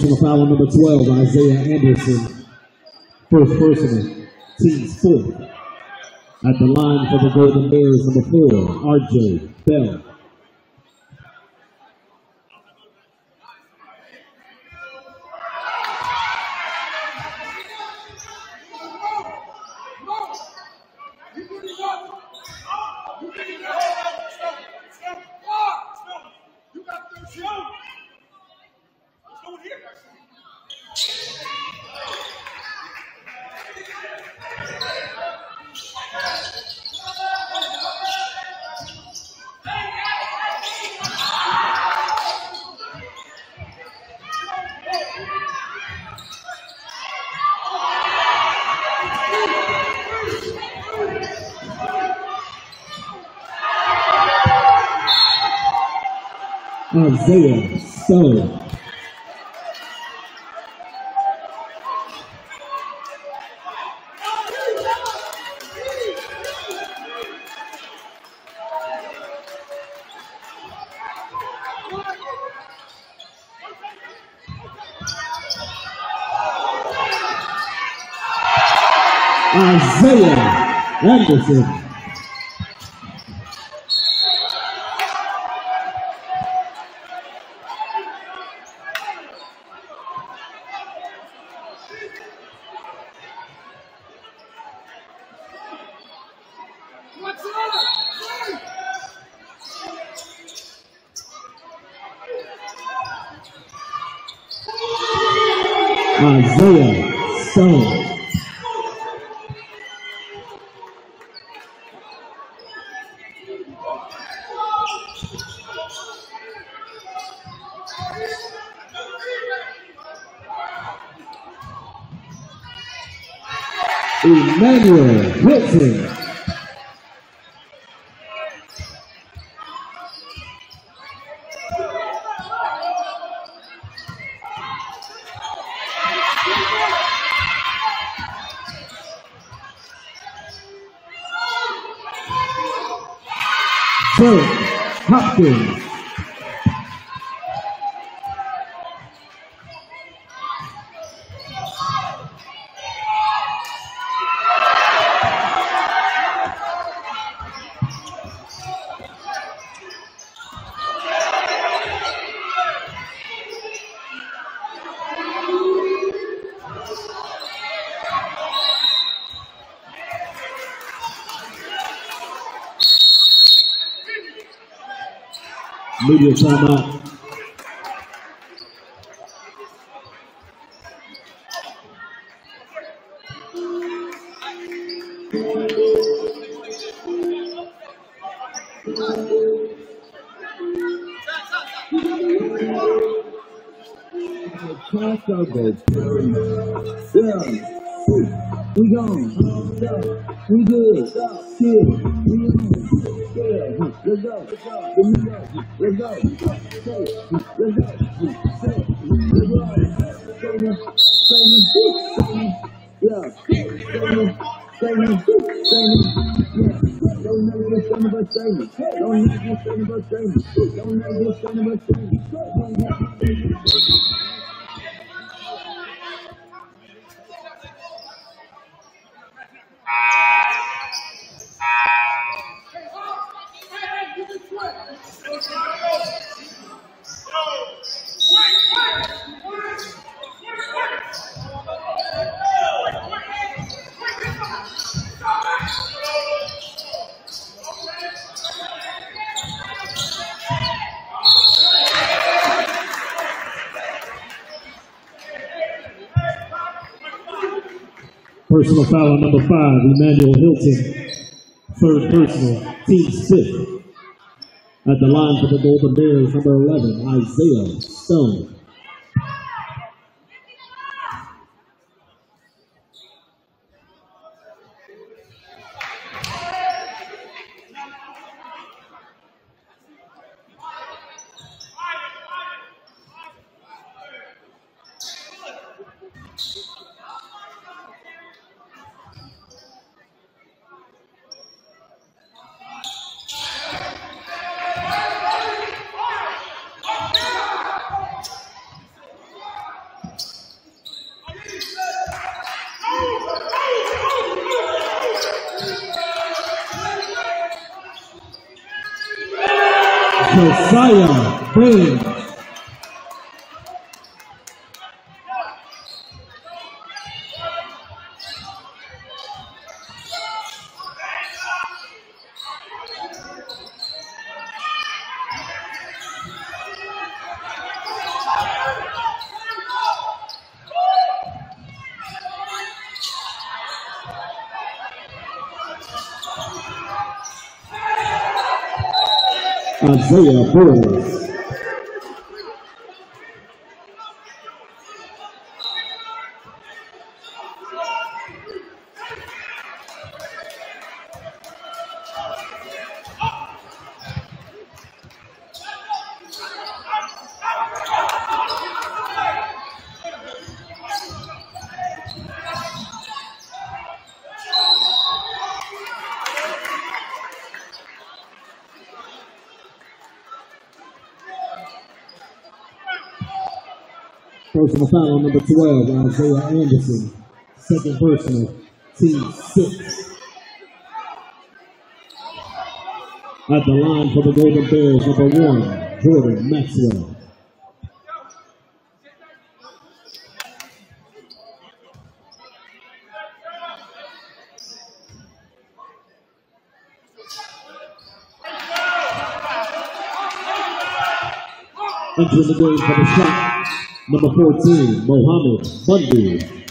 Personal foul number 12, Isaiah Anderson. First personal, team's fourth. At the line for the Golden Bears, number four, RJ Bell. Isaiah Stone. Isaiah Anderson. Isaiah Stone. Emmanuel Wilson. Derek Hopkins. Media timeout. We gone. We. Let's go. Let's go. Go. Five, Emmanuel Hilton. Third personal, team fifth. At the line for the Golden Bears, number 11, Isaiah Stone. Josiah Bain. Isaiah Burrows. Personal foul number 12, Isaiah Anderson. Second personal, team six. At the line for the Golden Bears, number one, Jordan Maxwell. Entering the game for the shot, number 14, Mohammed Bundu.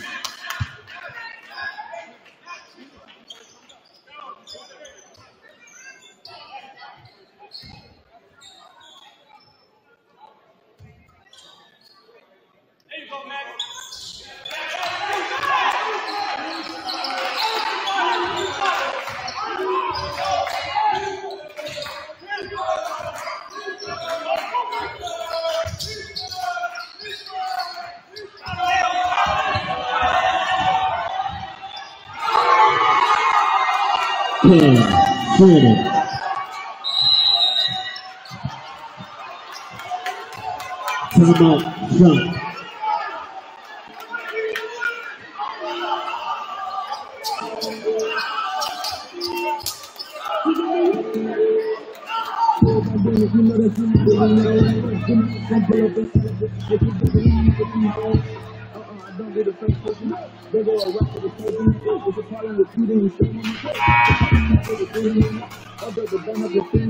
Thank the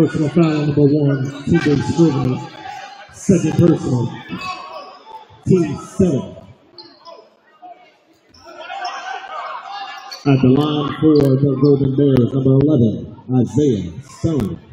Personal foul number one, TJ Scrivener. Second personal, T7. At the line for the Golden Bears, number 11, Isaiah Stone.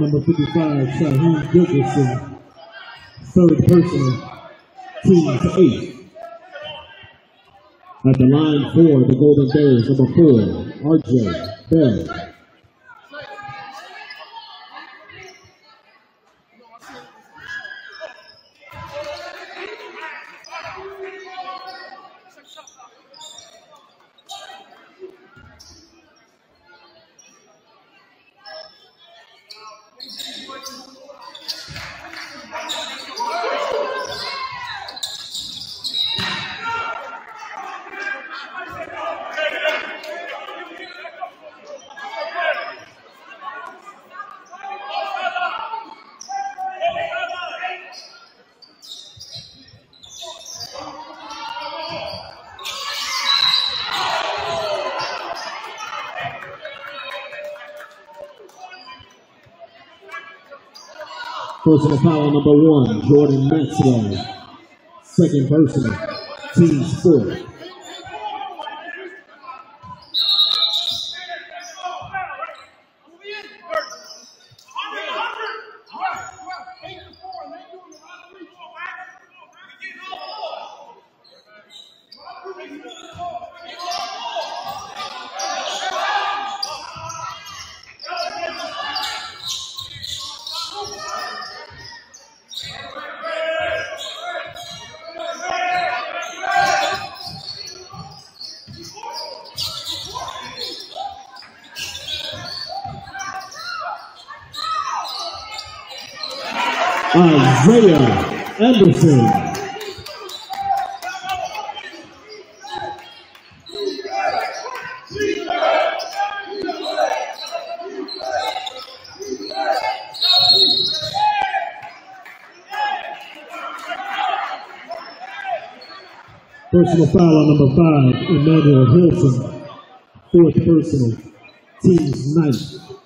number 55, Shaheem Gilbertson. Third person, team to eight. At the line for the Golden Bears, number four, RJ Bell. Personal foul number one, Jordan Maxwell. Second personal, team sport. Isaiah Anderson. Personal foul on number five, Emmanuel Hilton. Fourth personal, team's ninth.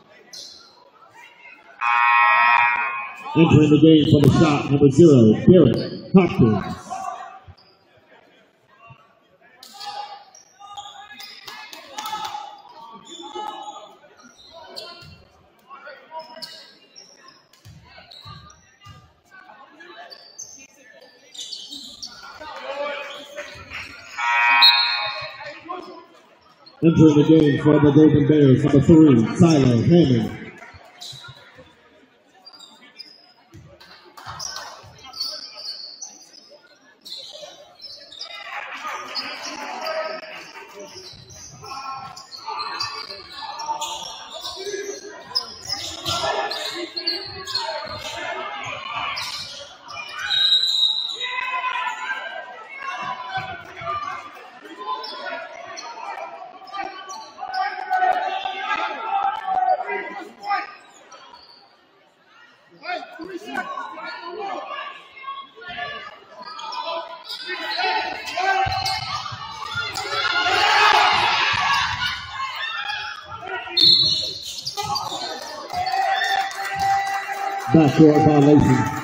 Entering the game for the shot, number zero, Derek Hopkins. Entering the game for the Golden Bears, number three, Tyler Hammond. Backcourt violation.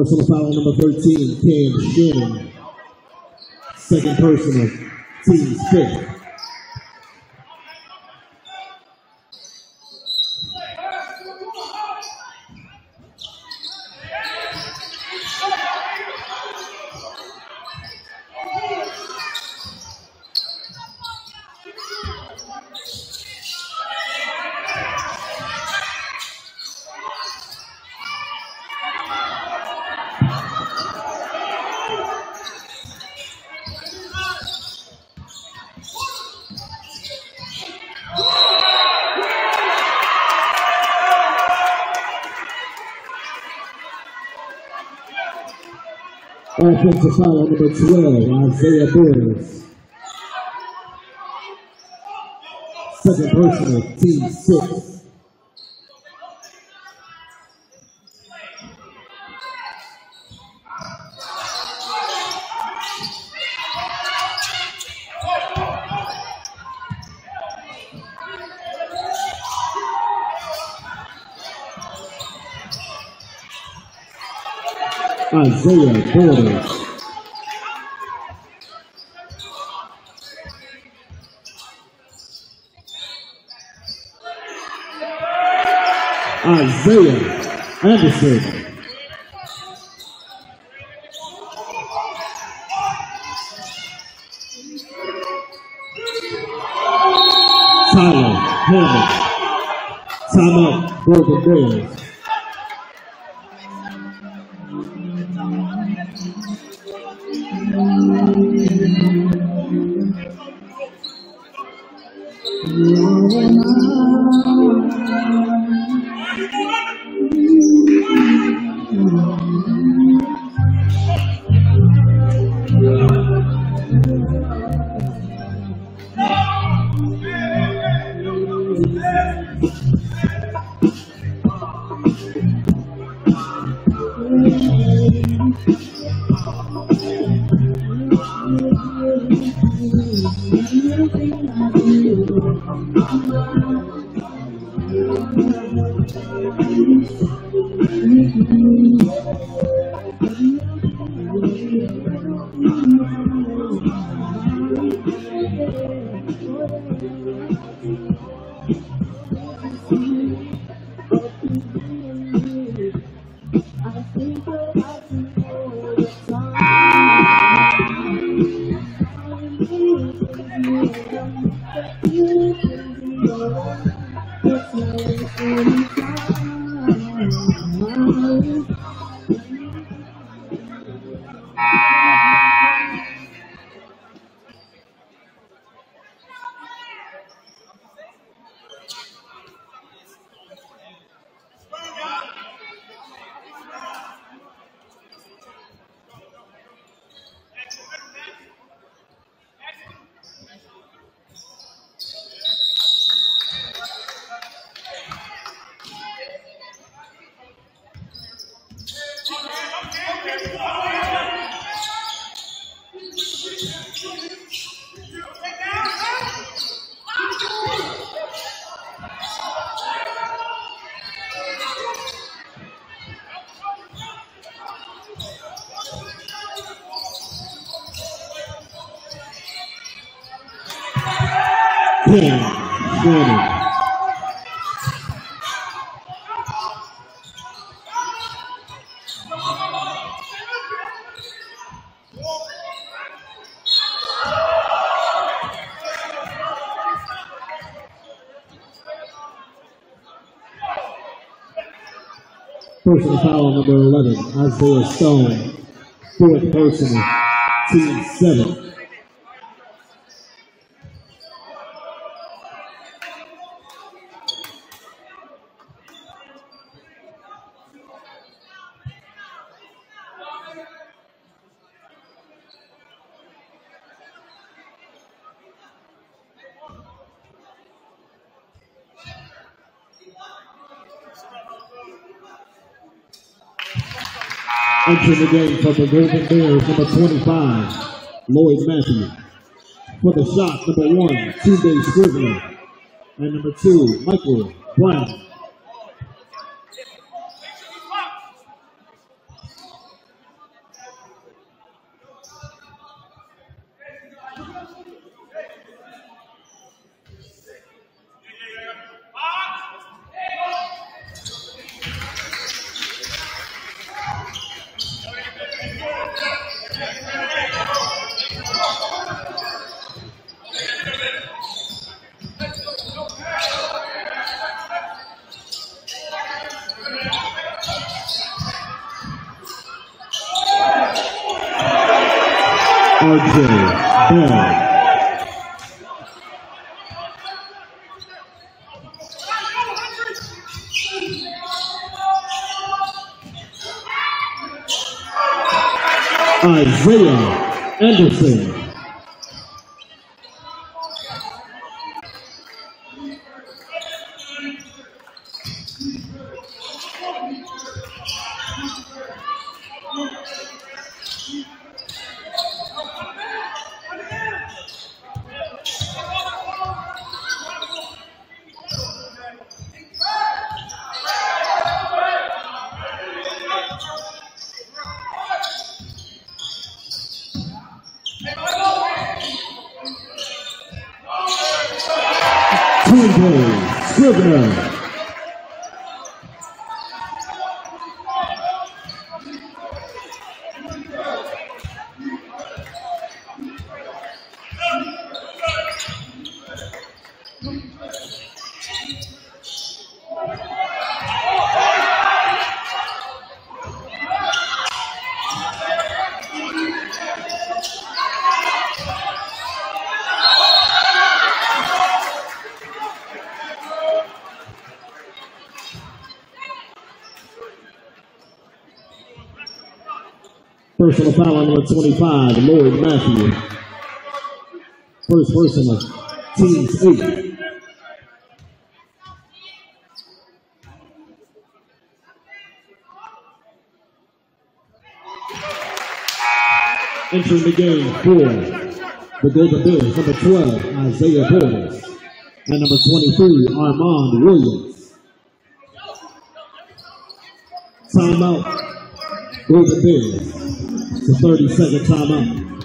Personal foul number 13, Cam Shannon. Second personal, team's fifth. Offensive foul number 12, Isaiah Borders. Second personal, team six. tourists Isaiah Anderson. Tyler Hammond. Time out, the Bears. Personal foul number 11, Isaiah Stone. Fourth personal, team seven. Entering the game for the Golden Bears, number 25, Lloyd Matthew. For the shot, number one, Tunde Scrivener. And number two, Michael Brown. Anderson. Personal foul on number 25, Lloyd Matthew. First personal, teams eight. Entering the game for the Golden Bears, number 12, Isaiah Borders. And number 23, Armand Williams. Timeout. Golden Bears. A 30 second timeout.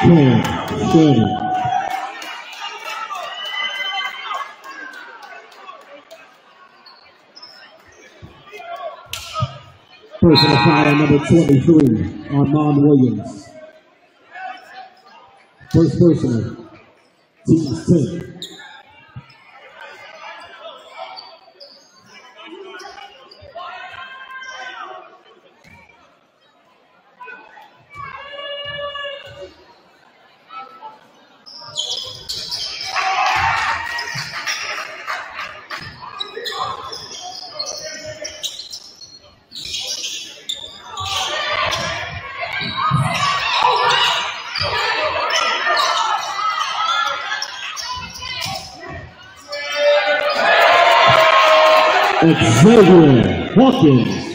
Personal foul number 23, Armand Williams. First personal, teams 10. Xavier Hawkins.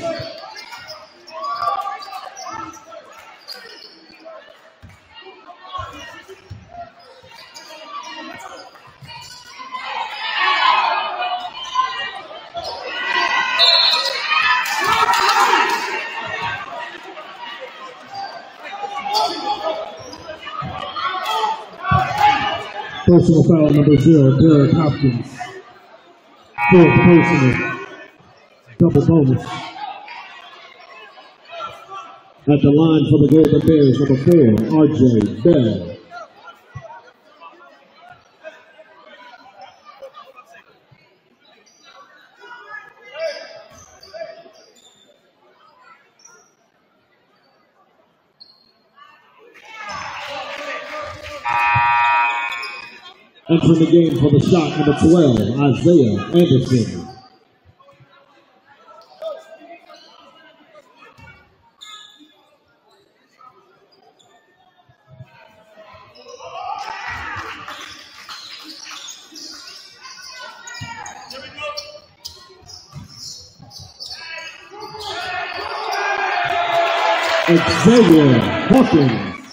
Personal foul number zero, Derek Hopkins. Fourth personal. Double bonus. At the line for the Golden Bears, number four, RJ Bell. Entering the game for the shot, number 12, Isaiah Anderson. Xavier Hawkins.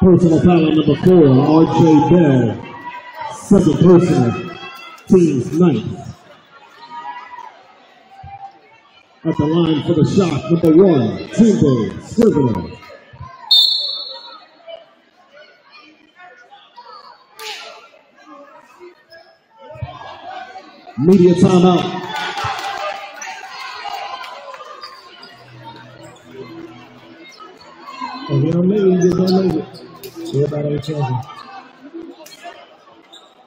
Personal foul number four, RJ Bell. Second personal, team's ninth. At the line for the shot, number one, Tunde Scrivener. Media timeout. Everybody.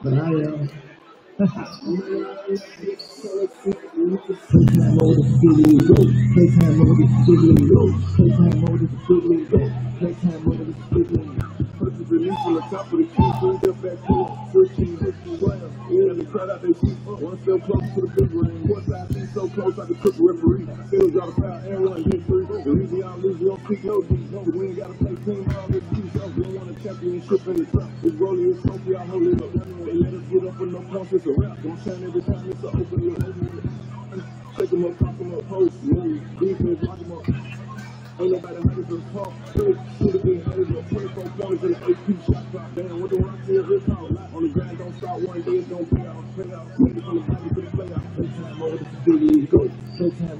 But I am. Playtime mode is league go. Playtime mode is league go. Playtime mode is league go. Playtime mode is league go. Purchase release from the top of the key, bring them back to first team, round. Yeah, they crowd out their feet. One step closer to the big ring. One side seat so close I could cook a referee. Still drop a foul and hit three. The reason y'all lose, don't no we ain't gotta play in the. It's rolling this I up. Let us get up with no points, it's a rap. Don't shine every time it's a open look. Shake 'em up, pop 'em up, post, move, defense, lock 'em up. Ain't nobody hurting for the. Should have been headed up 24 points in the AP shot clock. Damn, what rock is, it's all On the ground, don't stop one day, it's gonna pay out. Pay out, ready from the body to the playoff. Playtime mode is big league go. Playtime mode